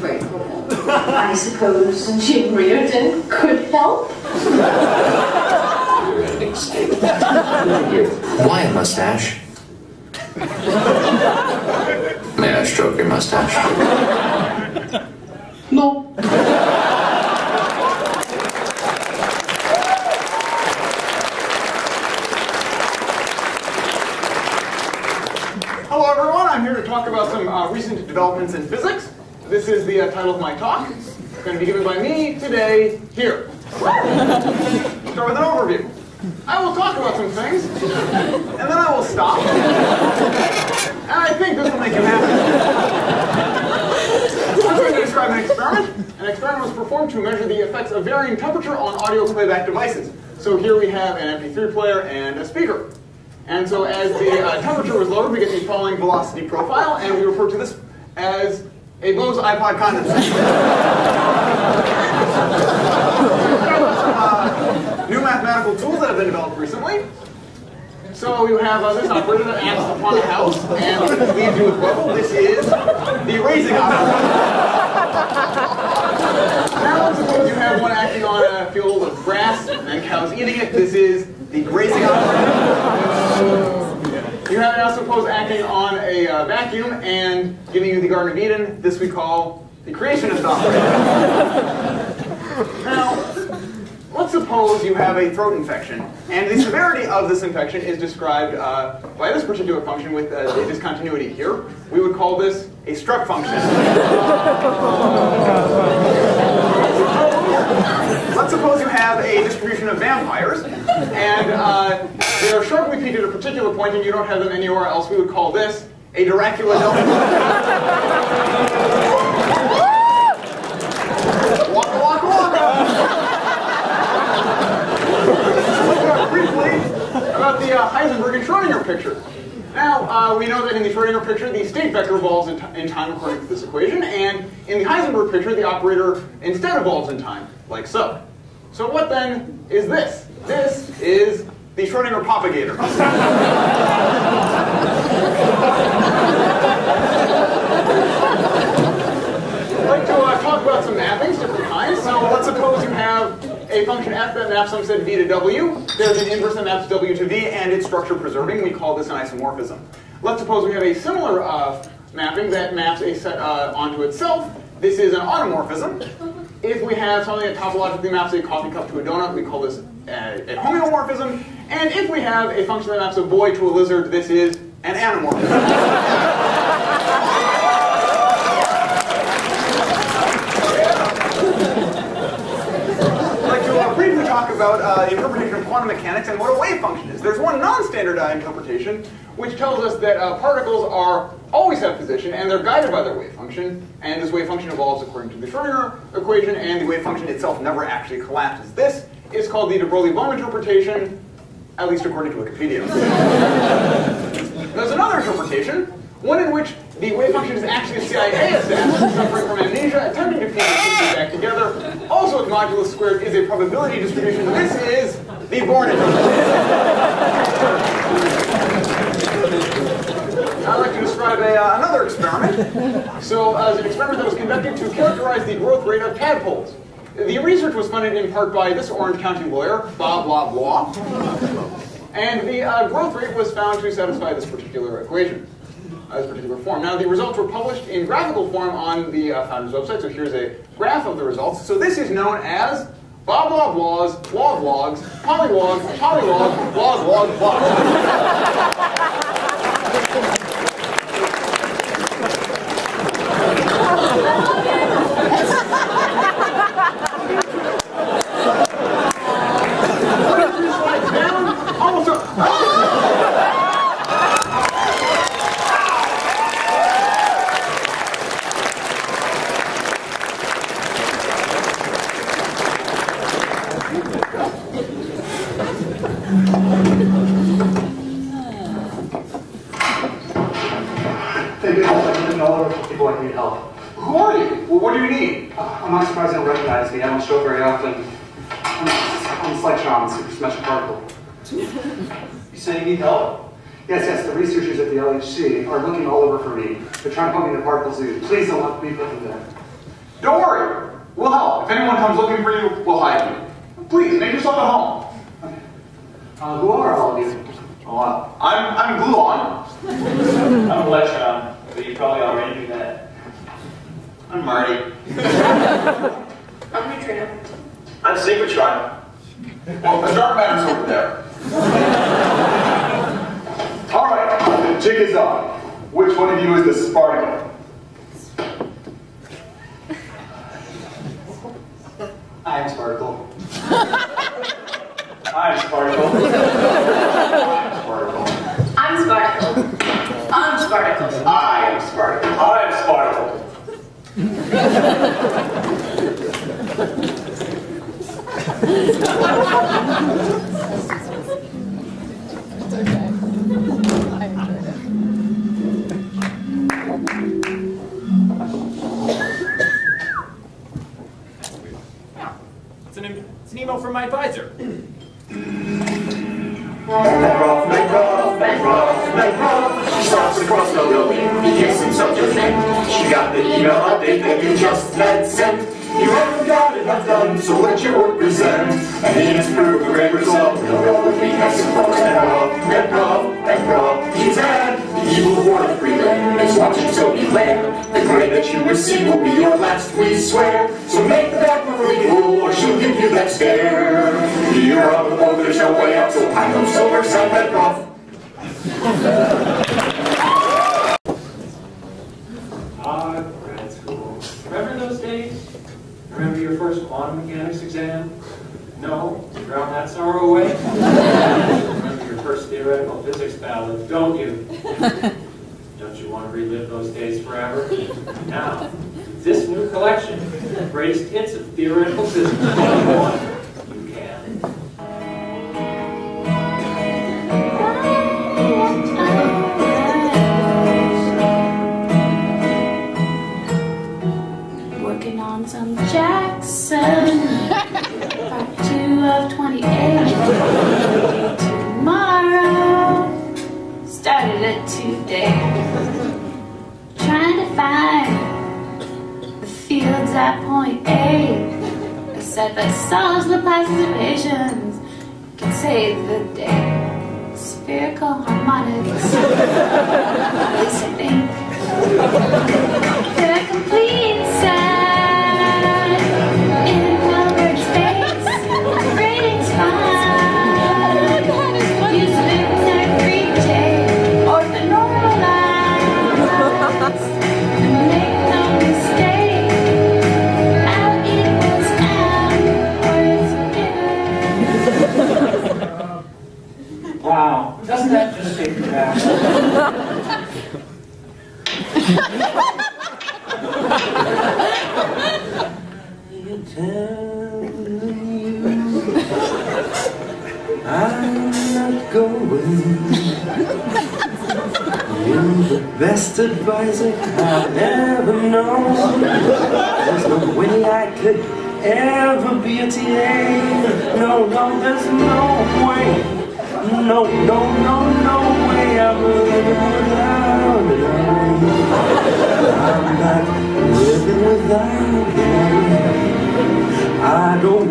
quite cool. I suppose Jim Reardon could help. Your ending state. Why a mustache? May I stroke your mustache? No. Hello, everyone. I'm here to talk about some uh, recent developments in physics. This is the uh, title of my talk. It's going to be given by me today here. Start with an overview. I will talk about some things, and then I will stop. And I think this will make you happy. I'm going to describe an experiment. An experiment was performed to measure the effects of varying temperature on audio playback devices. So here we have an MP3 player and a speaker. And so as the uh, temperature was lowered, we get the falling velocity profile, and we refer to this as a Bose iPod condensator. uh, new mathematical tools that have been developed recently. So you have uh, this operator that acts upon a house and leaves you with rubble. This is the raising operator. Now you have one acting on a field of grass and cows eating it. This is the grazing operator. You have now suppose acting on a uh, vacuum and giving you the Garden of Eden. This we call the creationist operator. now, let's suppose you have a throat infection, and the severity of this infection is described uh, by this particular function with uh, a discontinuity here. We would call this a strep function. Let's suppose you have a distribution of vampires, and uh, they are sharply peaked at a particular point, and you don't have them anywhere else. We would call this a Dracula Waka waka waka! Let's talk briefly about the uh, Heisenberg and Schrodinger picture. Now, uh, we know that in the Schrodinger picture, the state vector evolves in, in, time according to this equation, and in the Heisenberg picture, the operator instead evolves in time, like so. So what then is this? This is the Schrodinger propagator. I'd like to uh, talk about some mappings, different kinds. So let's suppose you have a function f that maps some set v to w. There's an inverse that maps w to v, and it's structure preserving. We call this an isomorphism. Let's suppose we have a similar uh, mapping that maps a set uh, onto itself. This is an automorphism. If we have something that topologically maps a coffee cup to a donut, we call this a, a homeomorphism. And if we have a function that maps a boy to a lizard, this is an anamorphism. I'd like to uh, briefly talk about uh, the interpretation of quantum mechanics and what a wave function is. There's one non-standard interpretation which tells us that uh, particles are always have position and they're guided by their wave function, and this wave function evolves according to the Schrodinger equation, and the wave function itself never actually collapses. This is called the de Broglie-Bohm interpretation, at least according to Wikipedia. There's another interpretation, one in which the wave function is actually a CIA assassin suffering from amnesia, attempting to piece pieces back together. Also, with modulus squared is a probability distribution. This is the Born I'd like to describe a, uh, another experiment. So, uh, an experiment that was conducted to characterize the growth rate of tadpoles. The research was funded in part by this Orange County lawyer, Bob Loblaw. And the uh, growth rate was found to satisfy this particular equation this particular form. Now, the results were published in graphical form on the uh, founder's website, so here's a graph of the results. So this is known as blah blah blahs, blah vlogs, polywog, polywog, log log log. I'm Spartacle. I'm Spartacle. I am Spartacle. I am Spartacle.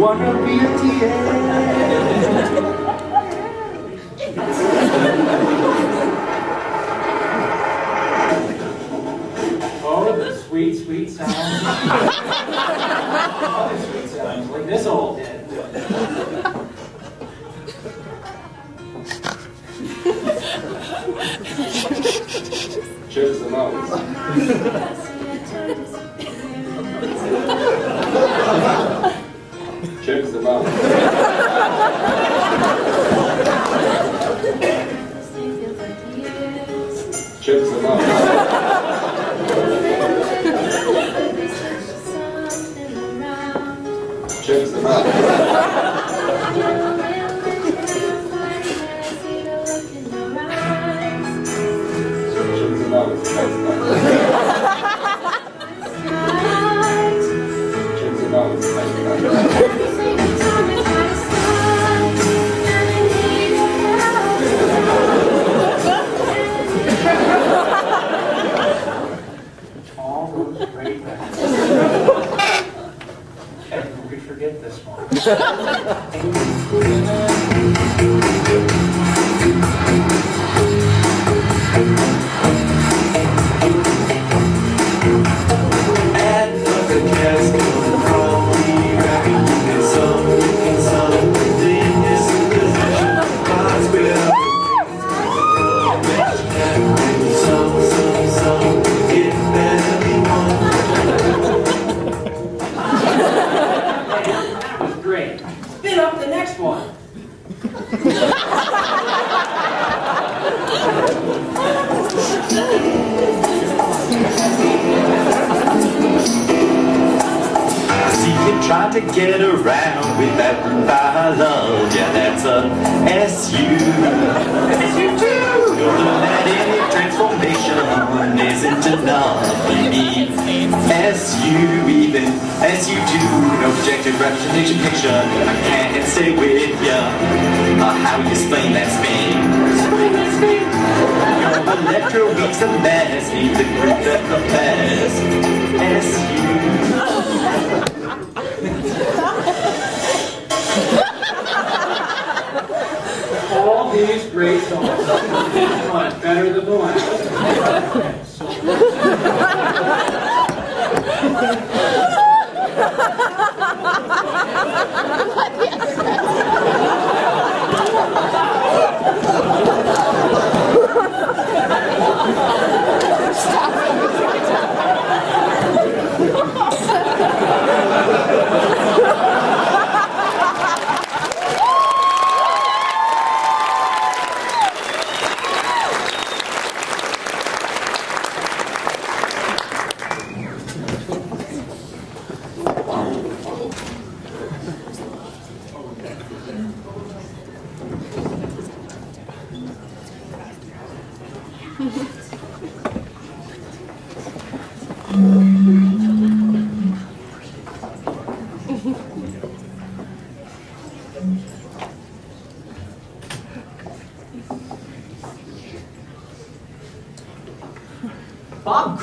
wanna be a TA.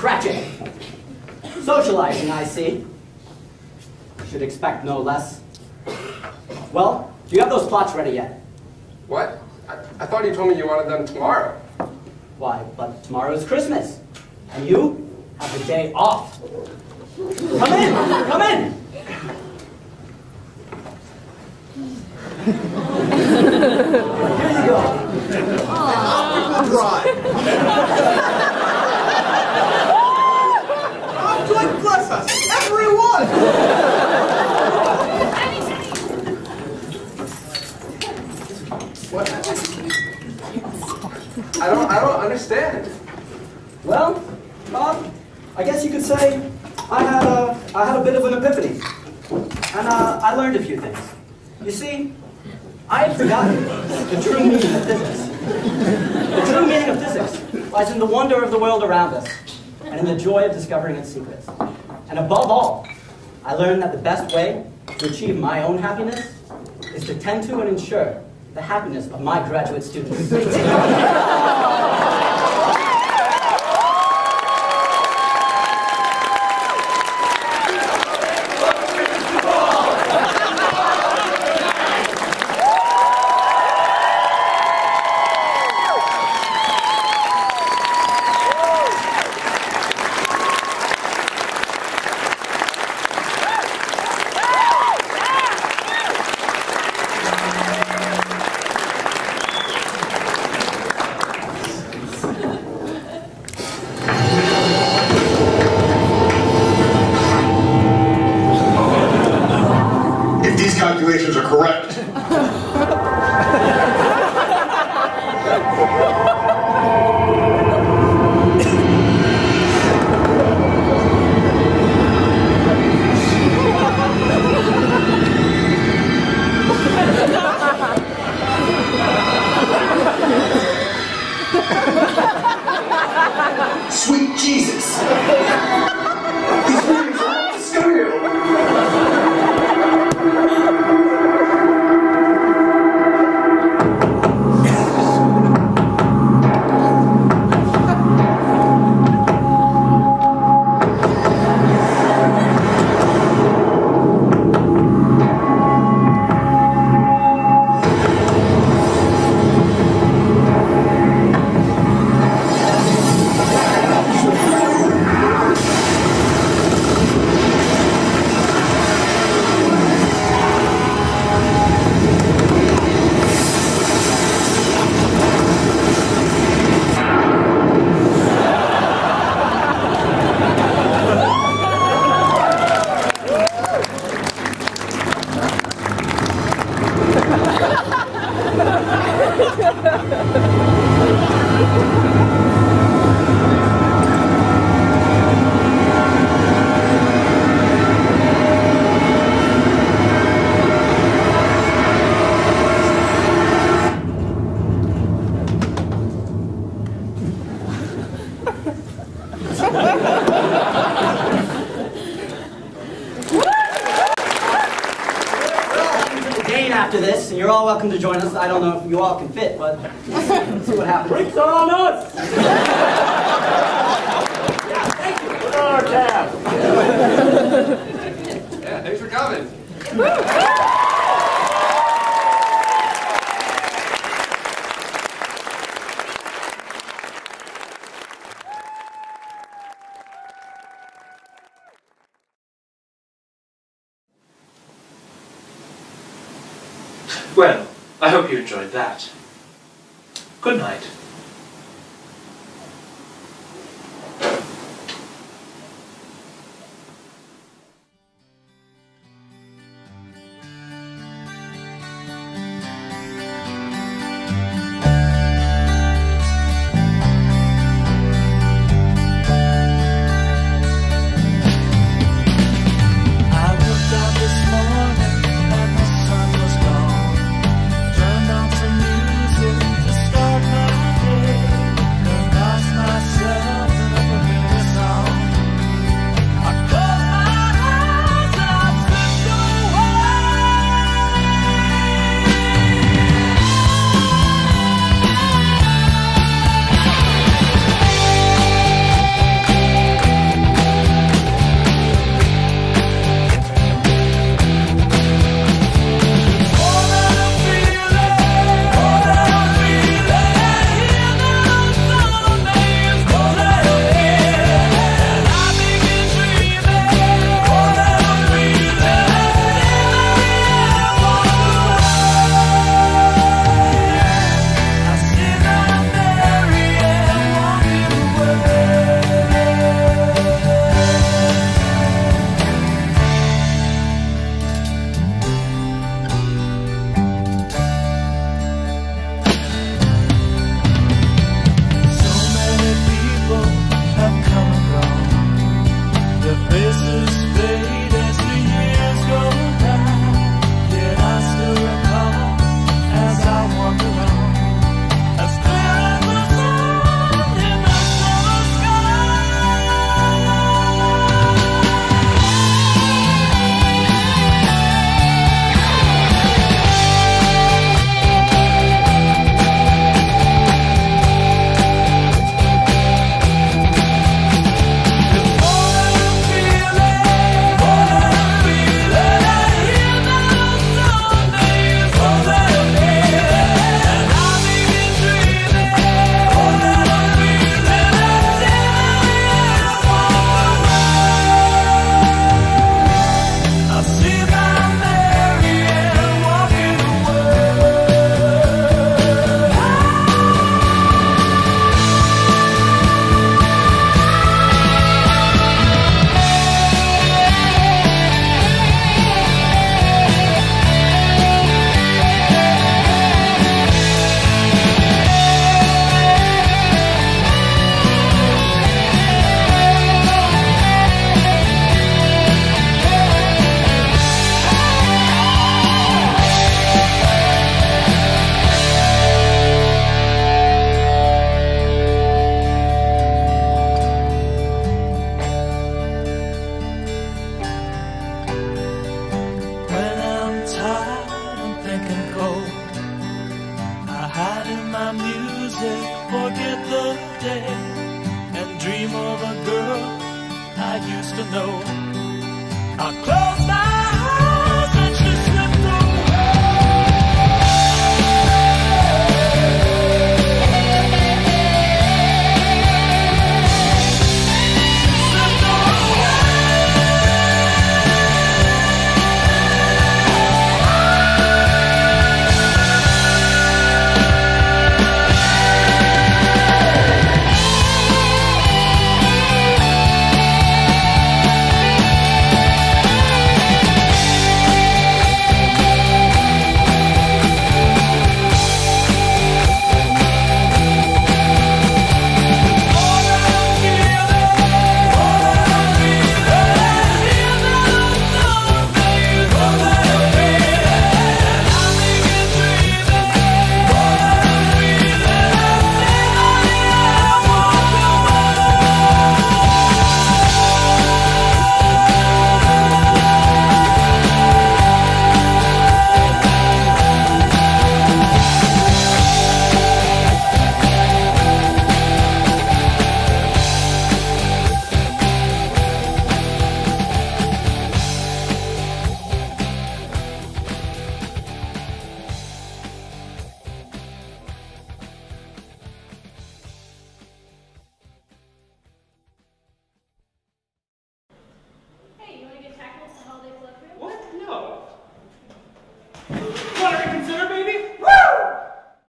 Cratchit. Socializing, I see. Should expect no less. Well, do you have those plots ready yet? What? I, I thought you told me you wanted them tomorrow. Why, but tomorrow is Christmas. And you have the day off. Come in, come in. Here you go. Oh, good bless us, everyone! What? I don't. I don't understand. Well, Bob, I guess you could say I had a, I had a bit of an epiphany. And uh, I learned a few things. You see, I had forgotten the true meaning of physics. The true meaning of physics lies in the wonder of the world around us and in the joy of discovering its secrets. And above all, I learned that the best way to achieve my own happiness is to tend to and ensure the happiness of my graduate students. welcome to join us. I don't know if you all can fit, but